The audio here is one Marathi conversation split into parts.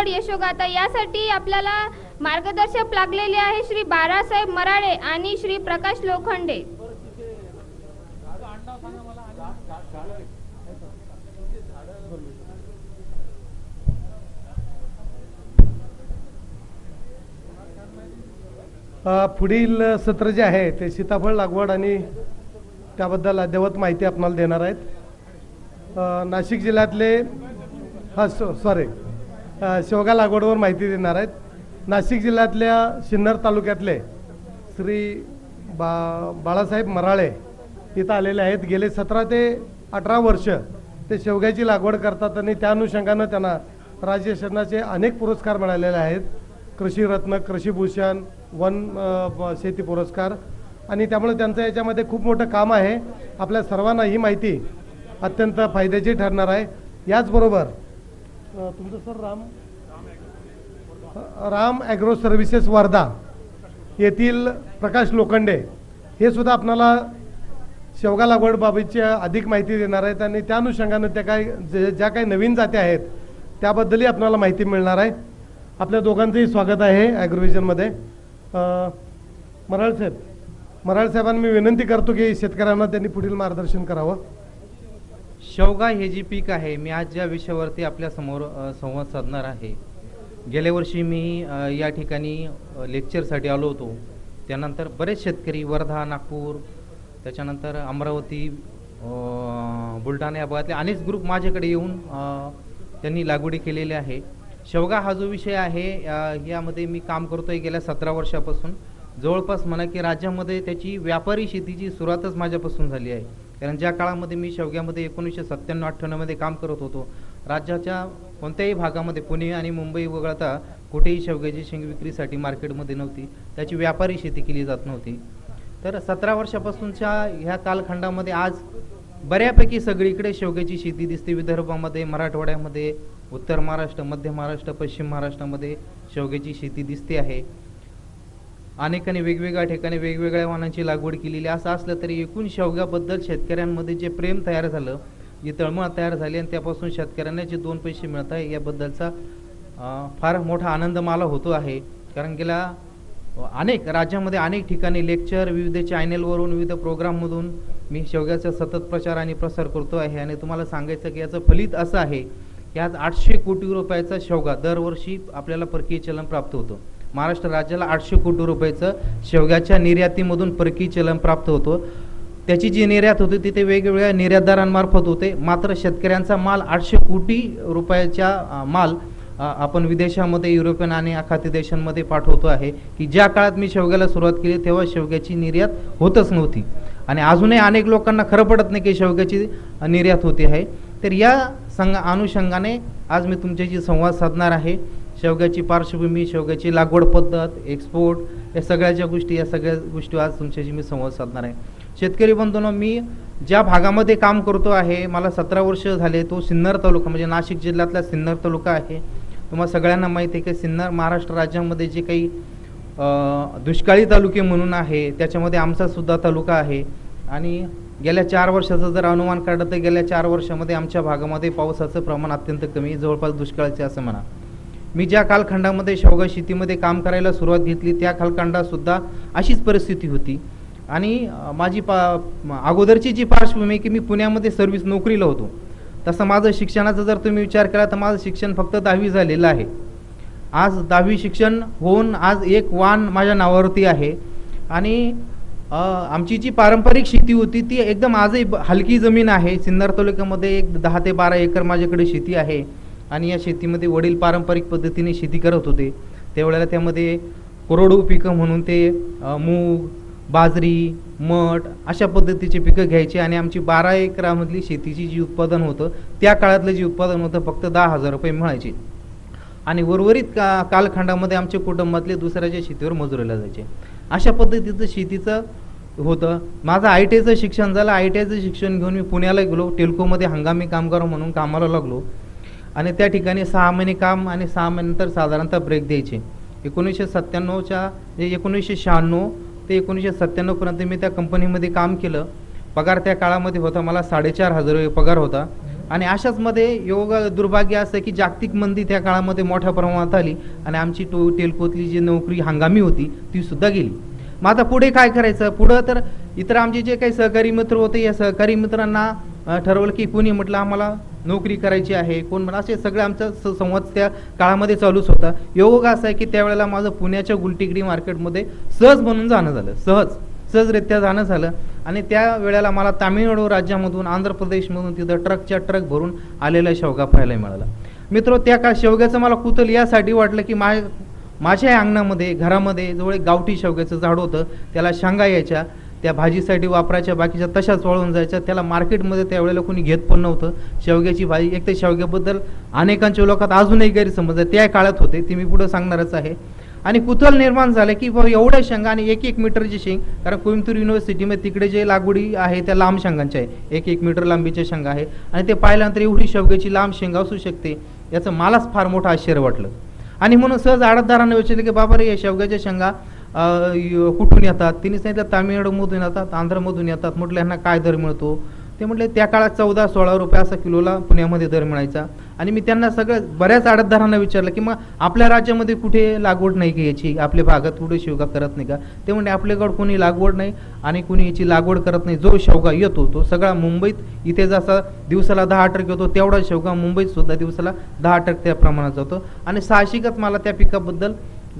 लागवड यशोगाथा यासाठी आपल्याला मार्गदर्शक लागलेले आहे श्री बाळासाहेब मराळे आणि श्री प्रकाश लोखंडे. पुढील सत्र जे आहे ते सीताफळ लागवड आणि त्याबद्दल अद्ययावत माहिती आपणाला देणार आहेत. नाशिक जिल्ह्यातले हा सॉरी शेवगा लागवडवर माहिती देणार आहेत. नाशिक जिल्ह्यातल्या सिन्नर तालुक्यातले श्री बा बाळासाहेब मराळे इथं आलेले आहेत. गेले सतरा ते अठरा वर्ष ते शेवग्याची लागवड करतात आणि त्या अनुषंगानं त्यांना राज्य शासनाचे अनेक पुरस्कार मिळालेले आहेत. कृषीरत्न कृषीभूषण वन शेती पुरस्कार आणि त्यामुळे त्यांचं याच्यामध्ये खूप मोठं काम आहे. आपल्या सर्वांना ही माहिती अत्यंत फायद्याची ठरणार आहे. याचबरोबर तुमचं sir Ram? Ram agro services Wardha येथील प्रकाश लोखंडे. हे सुद्धा आपणाला शेवगा लागवडबाबतची अधिक माहिती देणार आहेत आणि त्या अनुषंगानं त्या काय ज्या काही नवीन जाती आहेत त्याबद्दलही आपल्याला माहिती मिळणार आहे. आपल्या दोघांचंही स्वागत आहे ॲग्रोविजनमध्ये मराळ साहेब मराळ साहेबांना मी विनंती करतो की शेतकऱ्यांना त्यांनी पुढील मार्गदर्शन करावं. शेवगा हे जे पीक आहे मी आज ज्या विषयावरती आपल्यासमोर संवाद साधणार आहे. गेल्या वर्षी मी या ठिकाणी लेक्चरसाठी आलो होतो. त्यानंतर बरेच शेतकरी वर्धा नागपूर त्याच्यानंतर अमरावती बुलढाणा या भागातले अनेक ग्रुप माझ्याकडे येऊन त्यांनी लागवडी केलेली आहे. शेवगा हा जो विषय आहे यामध्ये मी काम करतो आहे गेल्या सतरा वर्षापासून. जवळपास म्हणा की राज्यामध्ये त्याची व्यापारी शेतीची सुरुवातच माझ्यापासून झाली आहे. कारण ज्या काळामध्ये मी शेवग्यामध्ये एकोणीसशे सत्त्याण्णव अठ्ठ्याण्णवमध्ये काम करत होतो राज्याच्या कोणत्याही भागामध्ये पुणे आणि मुंबई वगळता कुठेही शेवग्याची शेंग विक्रीसाठी मार्केटमध्ये नव्हती. त्याची व्यापारी शेती केली जात नव्हती. तर सतरा वर्षापासूनच्या ह्या कालखंडामध्ये आज बऱ्यापैकी सगळीकडे शेवग्याची शेती दिसते. विदर्भामध्ये मराठवाड्यामध्ये उत्तर महाराष्ट्र मध्य महाराष्ट्र पश्चिम महाराष्ट्रामध्ये शेवग्याची शेती दिसते आहे. अनेकांनी वेगवेगळ्या ठिकाणी वेगवेगळ्या वाहनांची लागवड केलेली असं असलं तरी एकूण शेवग्याबद्दल शेतकऱ्यांमध्ये जे प्रेम तयार झालं जी तळमळ तयार झाली आणि त्यापासून शेतकऱ्यांना जे दोन पैसे मिळत आहे याबद्दलचा फार मोठा आनंद मला होतो आहे. कारण गेल्या अनेक राज्यामध्ये अनेक ठिकाणी लेक्चर विविध चॅनेलवरून विविध प्रोग्राममधून मी शेवग्याचा सतत प्रचार आणि प्रसार करतो आहे. आणि तुम्हाला सांगायचं की याचं फलित असं आहे की आज आठशे कोटी रुपयाचा शेवगा दरवर्षी आपल्याला परकीय चलन प्राप्त होतं. महाराष्ट्र राज्याला आठशे कोटी रुपयाचं शेवग्याच्या निर्यातीमधून परकीय चलन प्राप्त होतो. त्याची जी निर्यात होती ती ते वेगवेगळ्या निर्यातदारांमार्फत होते. मात्र शेतकऱ्यांचा माल आठशे कोटी रुपयाच्या माल आपण विदेशामध्ये युरोपियन आणि आखाती देशांमध्ये पाठवतो आहे की ज्या काळात मी शेवग्याला सुरुवात केली तेव्हा शेवग्याची निर्यात होतच नव्हती. आणि अजूनही अनेक लोकांना खरं पडत नाही की शेवग्याची निर्यात होती आहे. तर या संघ अनुषंगाने आज मी तुमच्याशी संवाद साधणार आहे. शेवग्याची पार्श्वभूमी शेवग्याची लागवड पद्धत एक्सपोर्ट या सगळ्याच्या गोष्टी या सगळ्या गोष्टी आज तुमच्याशी मी संवाद साधणार आहे. शेतकरी बंधूंनो मी ज्या भागामध्ये काम करतो आहे मला सतरा वर्ष झाले तो सिन्नर तालुका म्हणजे नाशिक जिल्ह्यातला सिन्नर तालुका आहे. तुम्हाला सगळ्यांना माहिती आहे की सिन्नर महाराष्ट्र राज्यामध्ये जे काही दुष्काळी तालुके म्हणून आहे त्याच्यामध्ये आमचा सुद्धा तालुका आहे. आणि गेल्या चार वर्षाचं जर अनुमान काढलं तर गेल्या चार वर्षामध्ये आमच्या भागामध्ये पावसाचं प्रमाण अत्यंत कमी जवळपास दुष्काळाचे असं म्हणा. मी ज्या कालखंडामध्ये शेवगा शेतीमध्ये काम करायला सुरुवात घेतली त्या कालखंडातसुद्धा अशीच परिस्थिती होती. आणि माझी पा अगोदरची जी पार्श्वभूमी की मी पुण्यामध्ये सर्व्हिस नोकरीला होतो. तसं माझं शिक्षणाचा जर तुम्ही विचार केला तर माझं शिक्षण फक्त दहावी झालेलं आहे. आज दहावी शिक्षण होऊन आज एक वाण माझ्या नावावरती आहे. आणि आमची जी पारंपरिक शेती होती ती एकदम आजही हलकी जमीन आहे. सिन्नर तालुक्यामध्ये एक दहा ते बारा एकर माझ्याकडे शेती आहे. आणि या शेतीमध्ये वडील पारंपरिक पद्धतीने शेती करत होते. त्यावेळेला त्यामध्ये कोरडू पिकं म्हणून ते मूग बाजरी मठ अशा पद्धतीचे पिकं घ्यायचे आणि आमची बारा एकरामधली शेतीची जी उत्पादन होतं त्या काळातलं जे उत्पादन होतं फक्त दहा हजार रुपये मिळायचे. आणि उर्वरित का कालखंडामध्ये आमच्या कुटुंबातले दुसऱ्याच्या शेतीवर मजुरीला जायचे. अशा पद्धतीचं शेतीचं होतं. माझं आय टी आयचं शिक्षण झालं. आय टी आयचं शिक्षण घेऊन मी पुण्याला गेलो. टेल्कोमध्ये हंगामी कामगार म्हणून कामाला लागलो. आणि त्या ठिकाणी सहा महिने काम आणि सहा महिन्यानंतर साधारणतः ब्रेक द्यायचे. एकोणीसशे सत्त्याण्णवच्या म्हणजे एकोणीसशे शहाण्णव ते एकोणीसशे सत्त्याण्णवपर्यंत मी त्या कंपनीमध्ये काम केलं. पगार त्या काळामध्ये होता मला साडेचार हजार रुपये पगार होता. आणि अशाच मध्ये योग दुर्भाग्य असं की जागतिक मंदी त्या काळामध्ये मोठ्या प्रमाणात आली आणि आमची टो टेलकोतली जी नोकरी हंगामी होती ती सुद्धा गेली. मग आता पुढे काय करायचं? पुढं तर इतर आमचे जे काही सहकारी मित्र होते या सहकारी मित्रांना ठरवलं की कोणी म्हटलं आम्हाला नोकरी करायची आहे कोण म्हणा असे सगळं आमचा स- संवाद त्या काळामध्ये चालूच होता. योग असं आहे की त्यावेळेला माझं पुण्याच्या गुलटिकडी मार्केटमध्ये सहज म्हणून जाणं झालं सहज सहजरित्या जाणं झालं. आणि त्या वेळेला मला तामिळनाडू राज्यामधून आंध्र प्रदेशमधून तिथं ट्रकच्या ट्रक भरून आलेला शेवगा पाहायला मिळाला. मित्र त्या काळ शेवग्याचं मला कुतल यासाठी वाटलं की मा माझ्या अंगणामध्ये घरामध्ये जवळ एक गावठी शेवग्याचं झाड होतं त्याला शांगा यायच्या. त्या भाजीसाठी वापरायच्या बाकीच्या तशाच वळून जायच्या. त्याला मार्केटमध्ये त्यावेळेला कोणी घेत पण नव्हतं. शेवग्याची भाजी एक तर शेवग्याबद्दल अनेकांच्या लोकात अजूनही गैरसमज आहे त्या काळात होते ते मी पुढं सांगणारच आहे. आणि कुतूहल निर्माण झालं की बाबा एवढ्या शेंगा आणि एक एक मीटरची शेंग कारण कोइंबतूर युनिव्हर्सिटीमध्ये तिकडे जे लागवडी आहे त्या लांब शेंगांच्या आहे. एक एक मीटर लांबीच्या शेंगा आहे. आणि ते पाहिल्यानंतर एवढी शेवग्याची लांब शेंगा असू शकते याचं मलाच फार मोठं आश्चर्य वाटलं. आणि म्हणून सहज आडतदारांना विचारलं की बाबा रे या शेवग्याच्या शेंगा कुठून येतात? तिने सांगितलं तामिळनाडूमधून येतात आंध्रमधून येतात. म्हटलं यांना काय दर मिळतो? ते म्हटले त्या काळात चौदा सोळा रुपये असा किलोला पुण्यामध्ये दर मिळायचा. आणि मी त्यांना सगळं बऱ्याच आडतदारांना विचारलं की मग आपल्या राज्यामध्ये कुठे लागवड नाही का याची? आपल्या भागात कुठे शेवगा करत नाही का? ते म्हणजे आपल्याकडं कोणी लागवड नाही आणि कोणी याची लागवड करत नाही. जो शेवगा येतो तो सगळा मुंबईत इथे जसा दिवसाला दहा टक्के येतो तेवढा शेवगा मुंबईत सुद्धा दिवसाला दहा टक्के त्या प्रमाणात जातो. आणि साहजिकच मला त्या पिकाबद्दल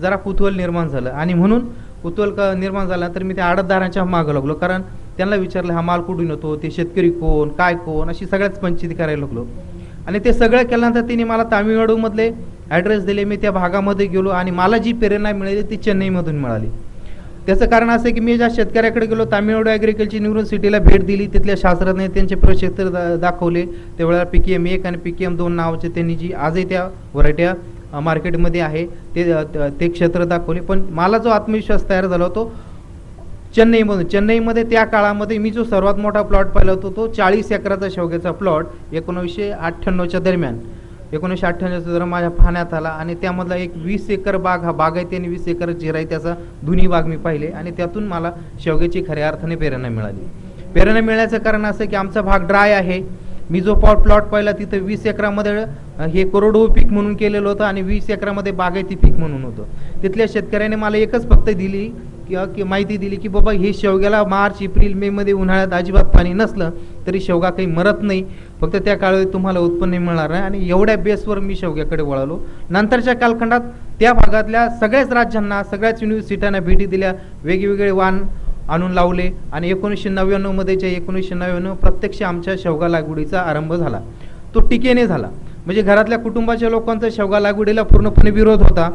जरा कुतूहल निर्माण झालं. आणि म्हणून कुतूहल क निर्माण झाला तर मी त्या आडतदारांच्या मागं लागलो. कारण त्यांना विचारलं हा माल कुठून येतो? ते शेतकरी कोण? काय कोण? अशी सगळ्याच पंचायती करायला लागलो. आणि ते सगळं केल्यानंतर तिने मला तामिळनाडूमधले ॲड्रेस दिले. मी त्या भागामध्ये गेलो आणि मला जी प्रेरणा मिळाली ती चेन्नईमधून मिळाली. त्याचं कारण असं की मी ज्या शेतकऱ्याकडे गेलो तामिळनाडू ॲग्रिकल्चर युनिव्हर्सिटीला भेट दिली. तिथल्या शास्त्रज्ञ त्यांचे प्रक्षेत्र दा दाखवले. त्यावेळेला पी के एम एक आणि पी के एम दोन नावाचे त्यांनी जी आजही त्या व्हरायट्या मार्केटमध्ये आहे. ते ते क्षेत्र दाखवले. पण मला जो आत्मविश्वास तयार झाला तो चेन्नईमधून. चेन्नईमध्ये त्या काळामध्ये मी जो सर्वात मोठा प्लॉट पाहिला होता तो चाळीस एकराचा शेवग्याचा प्लॉट एकोणीसशे अठ्ठ्याण्णवच्या दरम्यान. एकोणीसशे अठ्ठ्याण्णवचा दरम्यान माझ्या पाहण्यात आला आणि त्यामधला एक वीस एकर बाग हा बागायती आणि वीस एकर जिरायत्याचा दोन्ही बाग मी पाहिले आणि त्यातून मला शेवग्याची खऱ्या अर्थाने प्रेरणा मिळाली. प्रेरणा मिळण्याचं कारण असं की आमचा भाग ड्राय आहे. मी जो पॉट प्लॉट पाहिला तिथं वीस एकरामध्ये हे कोरडो पीक म्हणून केलेलं होतं आणि वीस एकरामध्ये बागायती पीक म्हणून होतं. तिथल्या शेतकऱ्याने मला एकच फक्त दिली किंवा की माहिती दिली की बाबा हे शेवग्याला मार्च एप्रिल मे मध्ये उन्हाळ्यात अजिबात पाणी नसलं तरी शेवगा काही मरत नाही. फक्त त्या काळात तुम्हाला उत्पन्न मिळणार नाही आणि एवढ्या बेसवर मी शेवग्याकडे वळालो. नंतरच्या कालखंडात त्या भागातल्या सगळ्याच राज्यांना सगळ्याच युनिव्हर्सिट्यांना भेटी दिल्या. वेगवेगळे वाण आणून लावले. आणि एकोणीसशे नव्याण्णवमध्ये जे एकोणीसशे नव्याण्णव प्रत्यक्ष आमच्या शेवगा लागवडीचा आरंभ झाला. तो टिकेने झाला. म्हणजे घरातल्या कुटुंबाच्या लोकांचा शेवगा लागवडीला पूर्णपणे विरोध होता.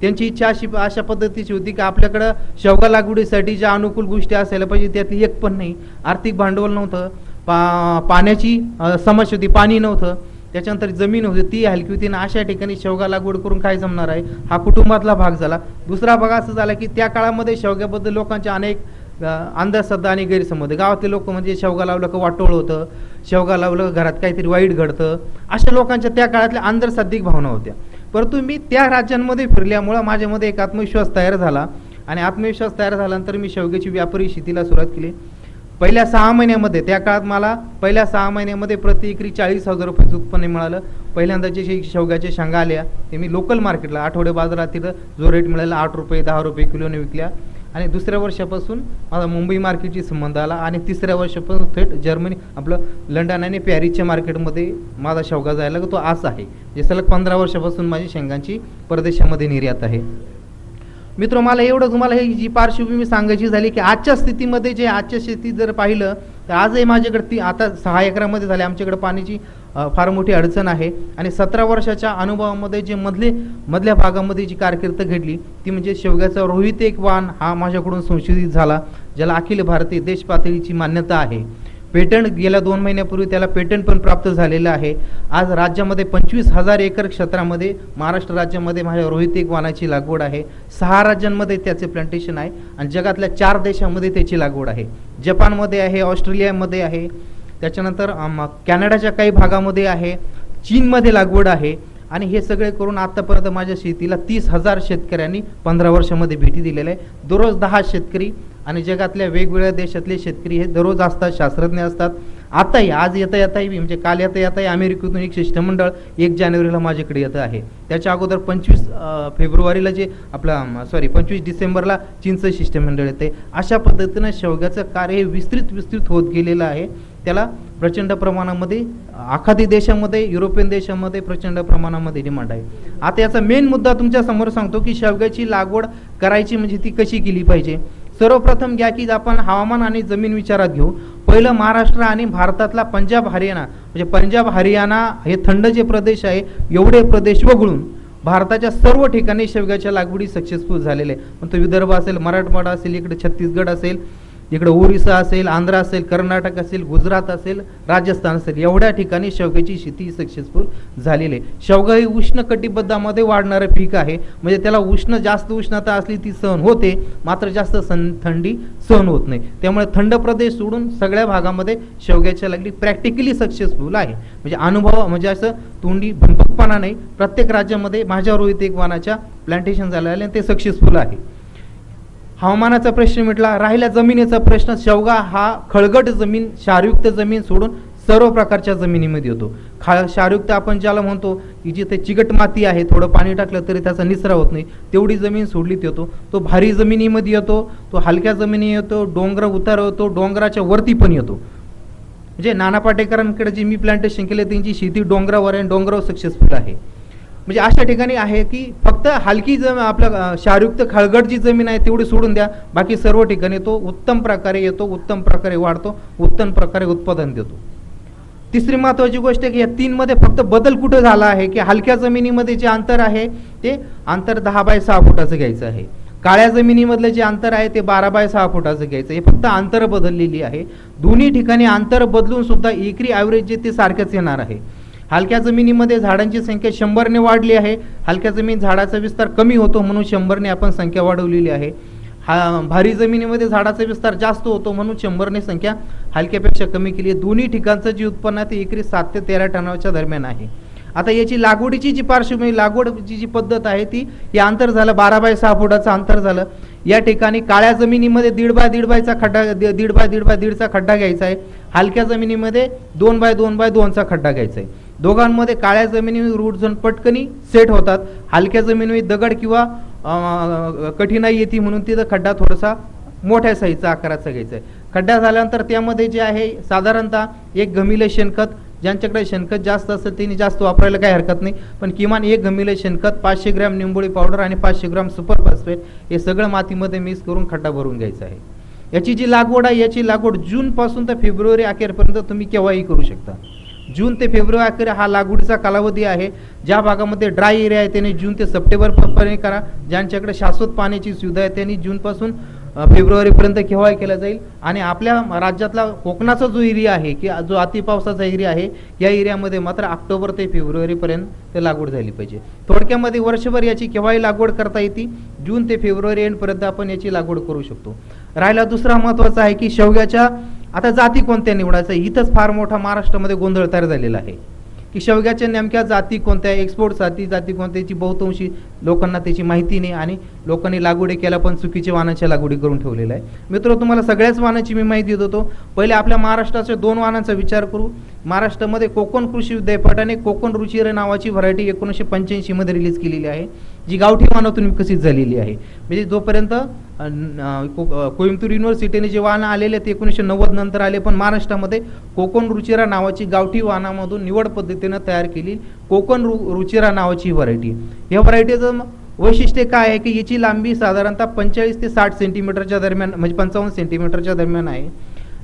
त्यांची इच्छा अशी अशा पद्धतीची होती की आपल्याकडं शेवगा लागवडीसाठी ज्या अनुकूल गोष्टी असायला पाहिजे त्यातली एक पण नाही. आर्थिक भांडवल नव्हतं. पा पाण्याची समस्या होती पाणी नव्हतं. त्याच्यानंतर जमीन होती ती हलकी होती आणि अशा ठिकाणी शेवगा लागवड करून काय जमणार आहे? हा कुटुंबातला भाग झाला. दुसरा भाग असा झाला की त्या काळामध्ये शेवग्याबद्दल लोकांच्या अनेक अंधश्रद्धा आणि गैरसमज. गावातले लोक म्हणजे शेवगा लावलं का वाटोळ होतं. शेवगा लावलं घरात काहीतरी वाईट घडतं. अशा लोकांच्या त्या काळातल्या अंधश्रद्धिक भावना होत्या. परंतु मी त्या राज्यांमध्ये फिरल्यामुळं माझ्यामध्ये एक आत्मविश्वास तयार झाला. आणि आत्मविश्वास तयार झाल्यानंतर मी शेवग्याची व्यापारी शेतीला सुरुवात केली. पहिल्या सहा महिन्यामध्ये त्या काळात मला पहिल्या सहा महिन्यामध्ये प्रति एकरी चाळीस हजार रुपयाचं उत्पन्न मिळालं. पहिल्यांदा जे शे- शेवग्याच्या शेंगा आल्या ते मी लोकल मार्केटला आठवडे बाजारात तिथं जो रेट मिळाला आठ रुपये दहा रुपये किलोने विकल्या. आणि दुसऱ्या वर्षापासून माझा मुंबई मार्केटशी संबंध आला आणि तिसऱ्या वर्षापासून थेट जर्मनी आपलं लंडन आणि पॅरिसच्या मार्केटमध्ये माझा शेवगा जायला लागला. तो आज आहे. जे सलग पंधरा वर्षापासून माझी शेंगांची परदेशामध्ये निर्यात आहे. मित्र मला एवढं तुम्हाला ही जी पार्श्वभूमी सांगायची झाली की आजच्या स्थितीमध्ये जे आजच्या शेती जर पाहिलं तर आजही माझ्याकडे ती आता सहा एकरामध्ये झाले. आमच्याकडे पाण्याची फार मोठी अडचण आहे. आणि सतरा वर्षाच्या अनुभवामध्ये जे मधले मधल्या भागामध्ये जी कारकीर्द घडली ती म्हणजे शेवग्याचा रोहित एक वाण हा माझ्याकडून संशोधित झाला ज्याला अखिल भारतीय देश पातळीची मान्यता आहे. पेटंट गेल्या दोन महिन्यापूर्वी त्याला पेटंट पण प्राप्त झालेलं आहे. आज राज्यामध्ये पंचवीस हजार एकर क्षेत्रामध्ये महाराष्ट्र राज्यामध्ये माझ्या रोहितिक वाणाची लागवड आहे. सहा राज्यांमध्ये त्याचे प्लांटेशन आहे. आणि जगातल्या चार देशामध्ये त्याची लागवड आहे. जपानमध्ये आहे ऑस्ट्रेलियामध्ये आहे. त्याच्यानंतर कॅनडाच्या काही भागामध्ये आहे चीनमध्ये लागवड आहे आणि हे सगळे करून आत्तापर्यंत माझ्या शेतीला तीस हजार शेतकऱ्यांनी पंधरा वर्षामध्ये भेटी दिलेल्या आहे दररोज दहा शेतकरी आणि जगातल्या वेगवेगळ्या देशातले शेतकरी हे दररोज असतात शास्त्रज्ञ असतात. आताही आज येता येताही म्हणजे काल येता येताही अमेरिकेतून एक शिष्टमंडळ एक जानेवारीला माझ्याकडे येतं आहे. त्याच्या अगोदर पंचवीस फेब्रुवारीला जे आपला सॉरी पंचवीस डिसेंबरला चीनचं शिष्टमंडळ येते. अशा पद्धतीनं शेवग्याचं कार्य हे विस्तृत विस्तृत होत गेलेलं आहे. त्याला प्रचंड प्रमाणामध्ये आखाती देशामध्ये युरोपियन देशामध्ये प्रचंड प्रमाणामध्ये डिमांड आहे. आता याचा मेन मुद्दा तुमच्यासमोर सांगतो की शेवग्याची लागवड करायची म्हणजे ती कशी केली पाहिजे. सर्वप्रथम घ्या की आपण हवामान आणि जमीन विचारात घेऊ. पहिलं महाराष्ट्र आणि भारतातला पंजाब हरियाणा. म्हणजे पंजाब हरियाणा हे थंड जे प्रदेश आहे एवढे प्रदेश वगळून भारताच्या सर्व ठिकाणी शेवग्याच्या लागवडी सक्सेसफुल झालेले आहे मग तो विदर्भ असेल मराठवाडा असेल इकडे छत्तीसगड असेल इकडं ओरिसा असेल आंध्र असेल कर्नाटक असेल गुजरात असेल राजस्थान असेल एवढ्या ठिकाणी शेवग्याची शेती सक्सेसफुल झालेली आहे. शेवगा ही उष्ण कटिबद्धामध्ये वाढणारं पीक आहे. म्हणजे त्याला उष्ण जास्त उष्णता असली ती सहन होते मात्र जास्त सण थंडी सहन होत नाही. त्यामुळे थंड प्रदेश सोडून सगळ्या भागामध्ये शेवग्याच्या लागली प्रॅक्टिकली सक्सेसफुल आहे. म्हणजे अनुभव म्हणजे असं तोंडी भंपकपणा नाही. प्रत्येक राज्यामध्ये माझ्या रोहित एक वानाच्या प्लांटेशन झालं आहे आणि ते सक्सेसफुल आहे. हवामानाचा प्रश्न मिटला राहिला जमिनीचा प्रश्न शेवगा हा खळगट जमीन क्षारयुक्त जमीन सोडून सर्व प्रकारच्या जमिनीमध्ये येतो. खा क्षारयुक्त आपण ज्याला म्हणतो की जिथे चिकट माती आहे थोडं पाणी टाकलं तरी त्याचा निचरा होत नाही. तेवढी जमीन सोडली येतो. तो भारी जमिनीमध्ये येतो तो हलक्या जमिनी येतो डोंगर उतार होतो डोंगराच्या वरती पण येतो. म्हणजे नाना पाटेकरांकडे जे मी प्लांटेशन केले त्यांची शेती डोंगरावर आहे डोंगरावर सक्सेसफुल आहे. म्हणजे अशा ठिकाणी आहे की फक्त हलकी जम आपलं शारुक्त क्षारयुक्त खळगट जी जमीन आहे तेवढी सोडून द्या. बाकी सर्व ठिकाणी तो उत्तम प्रकारे येतो उत्तम प्रकारे वाढतो उत्तम प्रकारे उत्पादन देतो. तिसरी महत्वाची गोष्ट आहे की या तीनमध्ये फक्त बदल कुठं झाला आहे की हलक्या जमिनीमध्ये जे अंतर आहे ते अंतर दहा बाय सहा फुटाचं घ्यायचं आहे. काळ्या जमिनीमधलं जे अंतर आहे ते बारा बाय सहा फुटाचं घ्यायचं हे फक्त अंतर बदललेली आहे. दोन्ही ठिकाणी अंतर बदलून सुद्धा एकरी ॲव्हरेज जे ते सारखंच येणार आहे. हलक्या जमिनीमध्ये झाडांची संख्या शंभरने वाढली आहे. हलक्या जमीन झाडाचा विस्तार कमी होतो म्हणून शंभरने आपण संख्या वाढवलेली आहे. हा भारी जमिनीमध्ये झाडाचा विस्तार जास्त होतो म्हणून शंभरने संख्या हलक्यापेक्षा कमी केली आहे. दोन्ही ठिकाणचं जे उत्पन्न आहे ते एकरी सात ते तेरा टनाच्या दरम्यान आहे. आता याची लागवडीची जी पार्श्वभूमी लागवडची जी पद्धत आहे ती हे अंतर झालं बारा बाय सहा फुटाचं अंतर झालं. या ठिकाणी काळ्या जमिनीमध्ये दीड बाय दीड बायचा खड्डा दीड बाय दीड बाय दीडचा खड्डा घ्यायचा आहे. हलक्या जमिनीमध्ये दोन बाय दोन बाय दोनचा खड्डा घ्यायचा आहे. दोघांमध्ये काळ्या जमिनीवर रूट झोन पटकनी सेट होतात. हलक्या जमिनी दगड किंवा कठीणाई येते म्हणून तिथं खड्डा थोडासा मोठ्या साईजचा आकाराचा घ्यायचा आहे. खड्डा झाल्यानंतर त्यामध्ये जे आहे साधारणतः एक गमिले शेणखत ज्यांच्याकडे शेणखत जास्त असेल त्यांनी जास्त वापरायला काही हरकत नाही. पण किमान एक गमिले शेणखत पाचशे ग्रॅम निंबोळी पावडर आणि पाचशे ग्रॅम सुपर फॉस्फेट हे सगळं मातीमध्ये मिक्स करून खड्डा भरून घ्यायचा आहे. याची जी लागवड आहे याची लागवड जूनपासून तर फेब्रुवारी अखेरपर्यंत तुम्ही केव्हाही करू शकता. जून ते फेब्रुवारी अखेर हा लागवडीचा कालावधी आहे. ज्या भागामध्ये ड्राय एरिया आहे त्याने जून ते सप्टेंबरपर्यंत करा. ज्यांच्याकडे शाश्वत पाण्याची सुविधा आहे त्यांनी जूनपासून फेब्रुवारीपर्यंत केव्हाही केला जाईल. आणि आपल्या राज्यातला कोकणाचा जो एरिया आहे की जो अतिपावसाचा एरिया आहे या एरियामध्ये मात्र ऑक्टोबर ते फेब्रुवारीपर्यंत ते लागवड झाली पाहिजे. थोडक्यामध्ये वर्षभर याची केव्हाही लागवड करता येते. जून ते फेब्रुवारी एंडपर्यंत आपण याची लागवड करू शकतो. राहिला दुसरा महत्त्वाचा आहे की शेवग्याच्या आता जाती कोणत्या निवडायचं? इथंच फार मोठा महाराष्ट्रामध्ये गोंधळ तयार झालेला आहे. की शेवग्याच्या नेमक्या जाती कोणत्या? एक्सपोर्ट जाती जाती कोणत्या? बहुतांशी लोकांना त्याची माहिती नाही आणि लोकांनी लागवडी केल्या पण चुकीच्या वाहनाच्या लागवडी करून ठेवलेल्या आहे. मित्र तुम्हाला सगळ्याच वाहनाची मी माहिती देत होतो. पहिले आपल्या महाराष्ट्राच्या दोन वाहनांचा विचार करू. महाराष्ट्रामध्ये कोकण कृषी विद्यापीठाने कोकण रुचिर नावाची व्हरायटी एकोणीसशे पंच्याऐंशीमध्ये रिलीज केलेली आहे जी गावठी वाहनातून विकसित झालेली आहे. म्हणजे जोपर्यंत कोइंबतूर युनिव्हर्सिटीने जे वाहनं आलेले ते एकोणीसशे नव्वद नंतर आले. पण महाराष्ट्रामध्ये कोकण रुचिरा नावाची गावठी वाहनामधून निवड पद्धतीनं तयार केली. कोकण रु रुचिरा नावाची व्हरायटी या व्हरायटीचं वैशिष्ट्य काय आहे की याची लांबी साधारणतः पंचेचाळीस ते साठ सेंटीमीटरच्या दरम्यान म्हणजे पंचावन्न सेंटीमीटरच्या दरम्यान आहे.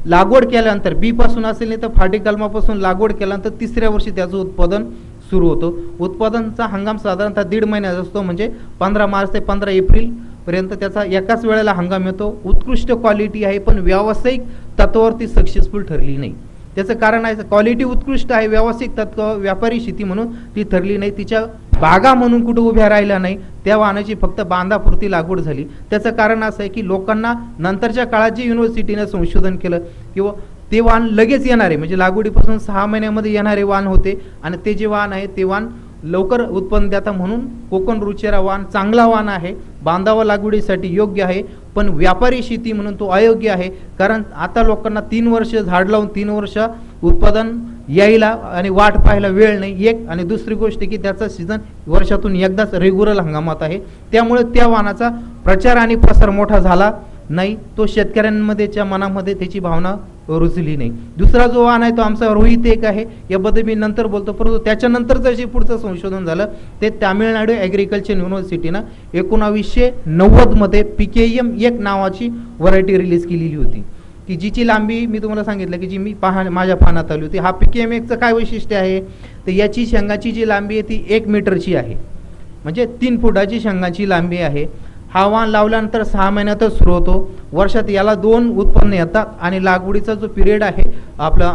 लागवड केल्यानंतर बीपासून असेल नाही तर फाटी कलमापासून लागवड केल्यानंतर तिसऱ्या वर्षी त्याचं उत्पादन सुरू होतं. उत्पादनचा हंगाम साधारणतः दीड महिन्याचा असतो म्हणजे पंधरा मार्च ते पंधरा एप्रिल पर्यंत त्याचा एकाच वेळेला हंगाम येतो. उत्कृष्ट क्वालिटी आहे पण व्यावसायिक तत्वावरती सक्सेसफुल ठरली नाही. त्याचं कारण आहे क्वालिटी उत्कृष्ट आहे व्यावसायिक तत्व व्यापारी शेती म्हणून ती ठरली नाही. तिच्या बागा म्हणून कुठं उभ्या राहिल्या नाही त्या वाहनाची फक्त बांधापुरती लागवड झाली. त्याचं कारण असं आहे की लोकांना नंतरच्या काळात जे युनिव्हर्सिटीनं संशोधन केलं किंवा ते वाहन लगेच येणारे म्हणजे लागवडीपासून सहा महिन्यामध्ये येणारे वाहन होते आणि ते जे वाहन आहे ते वाहन लवकर उत्पन्न देता म्हणून कोकण रुचेरा वाण चांगला वाण आहे. बांधावा लागवडीसाठी योग्य आहे. पण व्यापारी शेती म्हणून तो अयोग्य आहे. कारण आता लोकांना तीन वर्ष झाड लावून तीन वर्ष उत्पादन यायला आणि वाट पाहायला वेळ नाही. एक आणि दुसरी गोष्ट की त्याचा सीझन वर्षातून एकदाच रेग्युलर हंगामात आहे. त्यामुळे त्या वाहनाचा प्रचार आणि प्रसार मोठा झाला नाही. तो शेतकऱ्यांमध्येच्या मनामध्ये त्याची भावना रुजली नाही. दुसरा जो वाहन आहे तो आमचा रोहित एक आहे. याबद्दल मी नंतर बोलतो. परंतु त्याच्यानंतर जे पुढचं संशोधन झालं ते तामिळनाडू ॲग्रिकल्चर युनिव्हर्सिटीनं एकोणावीसशे नव्वदमध्ये पी के एम एक नावाची व्हरायटी रिलीज केलेली होती. की जिची लांबी मी तुम्हाला सांगितलं की जी मी पाहा माझ्या पाहण्यात आली होती. हा पी के एम एकचं काय वैशिष्ट्य आहे? तर याची शेंगाची जी लांबी आहे ती एक मीटरची आहे. म्हणजे तीन फुटाची शेंगाची लांबी आहे. हा लावल्यानंतर सहा महिन्यातच सुरू होतो. वर्षात याला दोन उत्पन्न येतात आणि लागवडीचा जो पिरियड आहे आपला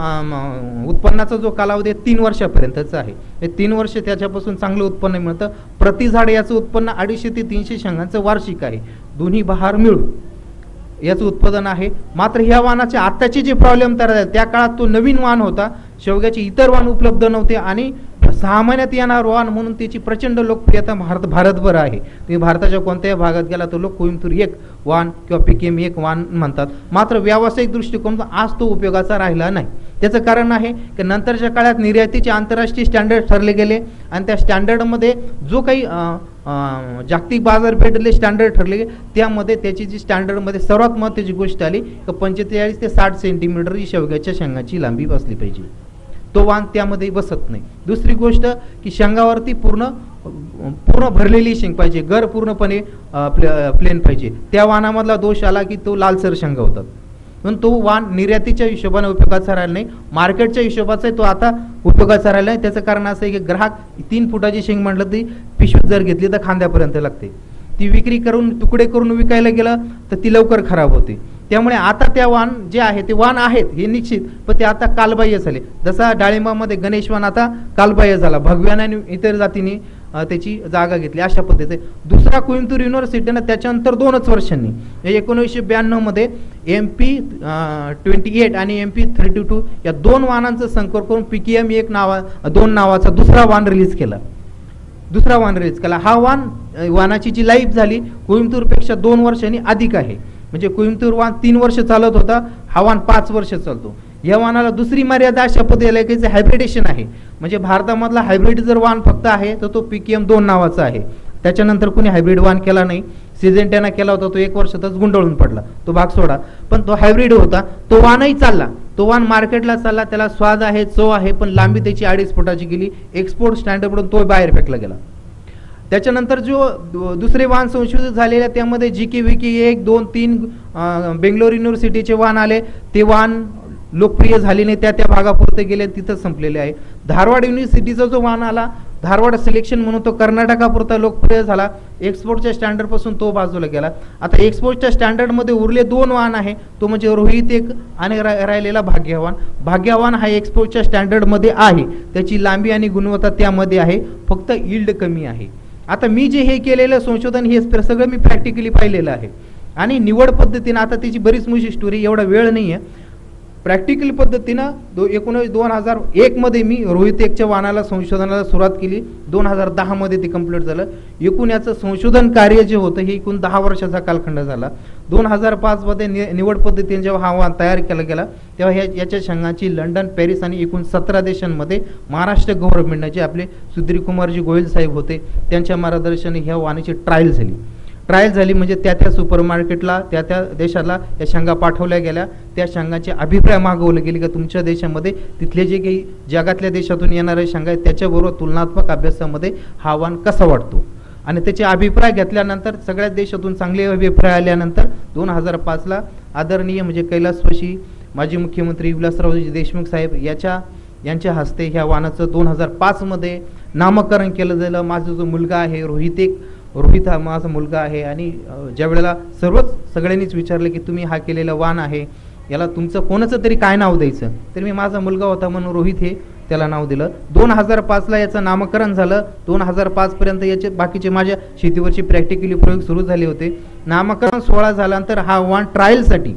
उत्पन्नाचा जो कालावधी आहे तीन वर्षापर्यंतचा आहे. हे तीन वर्ष त्याच्यापासून चांगलं उत्पन्न मिळतं. प्रति झाड याचं उत्पन्न अडीचशे ते तीनशे शंगांचं वार्षिक आहे. दोन्ही बहार मिळून याचं उत्पादन आहे. मात्र ह्या वाहनाचे आत्ताचे जे प्रॉब्लेम तयार झाले त्या काळात तो नवीन वाहन होता. शेवग्याचे इतर वाहन उपलब्ध नव्हते आणि सहा महिन्यात येणार वाहन म्हणून त्याची प्रचंड लोकप्रियता भारत भारतभर आहे. तुम्ही भारताच्या कोणत्याही भागात गेला तर लोक कोइंबतूर एक वाहन किंवा पिकेम एक वाहन म्हणतात. मात्र व्यावसायिक दृष्टिकोन आज तो उपयोगाचा राहिला नाही. त्याचं कारण आहे की नंतरच्या काळात निर्यातीचे आंतरराष्ट्रीय स्टँडर्ड ठरले गेले आणि त्या स्टँडर्डमध्ये जो काही जागतिक बाजारपेठेतले स्टँडर्ड ठरले त्यामध्ये त्याची जी स्टँडर्डमध्ये सर्वात महत्त्वाची गोष्ट आली की पंचेचाळीस ते साठ सेंटीमीटर ही शेवग्याच्या शेंगाची लांबी बसली पाहिजे. तो वाण त्यामध्ये बसत नाही. दुसरी गोष्ट की शेंगावरती पूर्ण पूर्ण भरलेली शेंग पाहिजे. गर पूर्णपणे प्लेन पाहिजे. त्या वाणामधला दोष आला की तो लालसर शेंगा होतात. पण तो वाण निर्यातीच्या हिशोबाने उपयोगाचा राहिला नाही. मार्केटच्या हिशोबाचा तो आता उपयोगाचा राहिला नाही. त्याचं कारण असं आहे की ग्राहक तीन फुटाची शेंग म्हटलं ती पिशवीत जर घेतली तर खांद्यापर्यंत लागते. ती विक्री करून तुकडे करून विकायला गेलं तर ती लवकर खराब होते. त्यामुळे आता त्या वाण जे आहे ते वाण आहेत हे निश्चित. पण ते आता कालबाह्य झाले. जसा डाळिंबामध्ये गणेश वाण आता कालबाह्य झाला. भगव्यान आणि इतर जातीने त्याची जागा घेतली अशा पद्धतीचे दुसरा कोइंबतूर युनिव्हर्सिटीनं त्याच्यानंतर दोनच वर्षांनी. एकोणीसशे ब्याण्णवमध्ये एम पी ट्वेंटी एट आणि एम पी थर्टी टू या दोन वाहनांचं संकर करून पी के एम एक नावा दोन नावाचा दुसरा वाहन रिलीज केला. दुसरा वाहन रिलीज केला. हा वाहन वाहनाची जी लाईफ झाली कोइंबतूरपेक्षा दोन वर्षांनी अधिक आहे. म्हणजे कोइंबतूर वाहन तीन वर्ष चालत होता हा वाहन पाच वर्ष चालतो. या वाहनाला दुसरी मर्यादा अशा पद्धतीला आहे की जे हायब्रिडेशन आहे. म्हणजे भारतामधला हायब्रिड जर वाहन फक्त आहे तर तो पी के एम दोन नावाचा आहे. त्याच्यानंतर कोणी हायब्रिड वाहन केला नाही. सिजेंट्याना केला होता तो एक वर्षातच गुंडळून पडला. तो भाग सोडा. पण तो हायब्रिड होता. तो वाहनही चालला. तो वाहन मार्केटला चालला. त्याला स्वाद आहे चव आहे पण लांबी त्याची अडीच फुटाची गेली. एक्सपोर्ट स्टँडर्डकडून तो बाहेर फेकला गेला. त्याच्यानंतर जो दुसरे वाहन संशोधित झालेले त्यामध्ये जी के व्ही के एक दोन तीन बेंगलोर युनिव्हर्सिटीचे वाहन आले. ते वाहन लोकप्रिय झाले नाही त्या त्या भागापुरते गेले तिथं संपलेले आहे. धारवाड युनिव्हर्सिटीचा जो वाहन आला धारवाड सिलेक्शन म्हणून तो कर्नाटकापुरता लोकप्रिय झाला. एक्सपोर्टच्या स्टँडर्डपासून तो बाजूला गेला. आता एक्सपोर्टच्या स्टँडर्डमध्ये उरले दोन वाहन आहे. तो म्हणजे रोहित एक आणि रा- राहिलेला भाग्यवान. भाग्यवान हा एक्सपोर्टच्या स्टँडर्डमध्ये आहे. त्याची लांबी आणि गुणवत्ता त्यामध्ये आहे. फक्त इल्ड कमी आहे. आता मी जे हे केलेलं संशोधन हे सगळं मी प्रॅक्टिकली पाहिलेलं आहे. आणि निवड पद्धतीनं आता त्याची बरीच मोठी स्टोरी एवढा वेळ नाही आहे प्रॅक्टिकल पद्धतीनं दो एकोणीस दोन हजार एकमध्ये मी रोहित एकच्या वाहनाला संशोधनाला सुरुवात केली. दोन हजार दहामध्ये ते कंप्लीट झालं. एकूण याचं संशोधन कार्य जे होतं हे एकूण दहा वर्षाचा कालखंड झाला. दोन हजार पाचमध्ये नि निवड पद्धतीने जेव्हा हा वाहन तयार केला गेला तेव्हा ह्या याच्या शंघाची लंडन पॅरिस आणि एकूण सतरा देशांमध्ये महाराष्ट्र गव्हर्नमेंटने जे आपले सुधीर कुमारजी गोयल साहेब होते त्यांच्या मार्गदर्शन ह्या वाहनाची ट्रायल झाली. ट्रायल झाली म्हणजे त्या त्या सुपर मार्केटला त्या त्या देशाला या शेंगा पाठवल्या गेल्या. त्या शेंगाचे अभिप्राय मागवले गेले की तुमच्या देशामध्ये तिथले जे काही जगातल्या देशातून येणारे शेंगा आहेत त्याच्याबरोबर तुलनात्मक अभ्यासामध्ये हा वाण कसा वाटतो आणि त्याचे अभिप्राय घेतल्यानंतर सगळ्या देशातून चांगले अभिप्राय आल्यानंतर दोन हजार पाचला आदरणीय म्हणजे कैलासवशी माजी मुख्यमंत्री विलासरावजी देशमुख साहेब याच्या यांच्या हस्ते ह्या वाहनाचं दोन हजार पाचमध्ये नामकरण केलं गेलं. माझा जो मुलगा आहे रोहित एक रोहित हा माझा मुलगा आहे आणि ज्या वेळेला सर्वच सगळ्यांनीच विचारलं की तुम्ही हा केलेला वान आहे याला तुमचं कोणाचं तरी काय नाव द्यायचं? तर मी माझा मुलगा होता म्हणून रोहित हे त्याला नाव दिलं. दोन हजार पाचला याचं नामकरण झालं. दोन हजार पाचपर्यंत याचे बाकीचे माझ्या शेतीवरचे प्रॅक्टिकली प्रयोग सुरू झाले होते. नामकरण सोहळा झाल्यानंतर हा वाण ट्रायलसाठी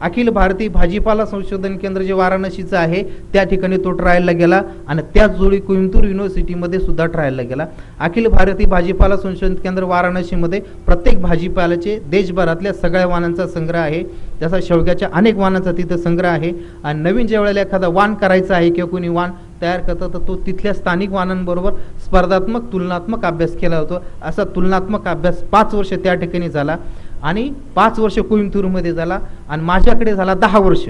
अखिल भारतीय भाजीपाला संशोधन केंद्र जे वाराणसीचं आहे त्या ठिकाणी तो ट्रायलला गेला आणि त्याच जोडी कोइंबतूर युनिव्हर्सिटीमध्ये सुद्धा ट्रायलला गेला. अखिल भारतीय भाजीपाला संशोधन केंद्र वाराणसीमध्ये प्रत्येक भाजीपाल्याचे देशभरातल्या सगळ्या वाहनांचा संग्रह आहे. जसा शेवग्याच्या अनेक वाहनांचा तिथं संग्रह आहे. आणि नवीन ज्या वेळेला एखादा वाण करायचा आहे किंवा कोणी वाण तयार करतं तर तो तिथल्या स्थानिक वाहनांबरोबर स्पर्धात्मक तुलनात्मक अभ्यास केला होतो असा तुलनात्मक अभ्यास पाच वर्ष त्या ठिकाणी झाला. आणि पाच वर्ष कोइंबतूरमध्ये झाला आणि माझ्याकडे झाला दहा वर्ष.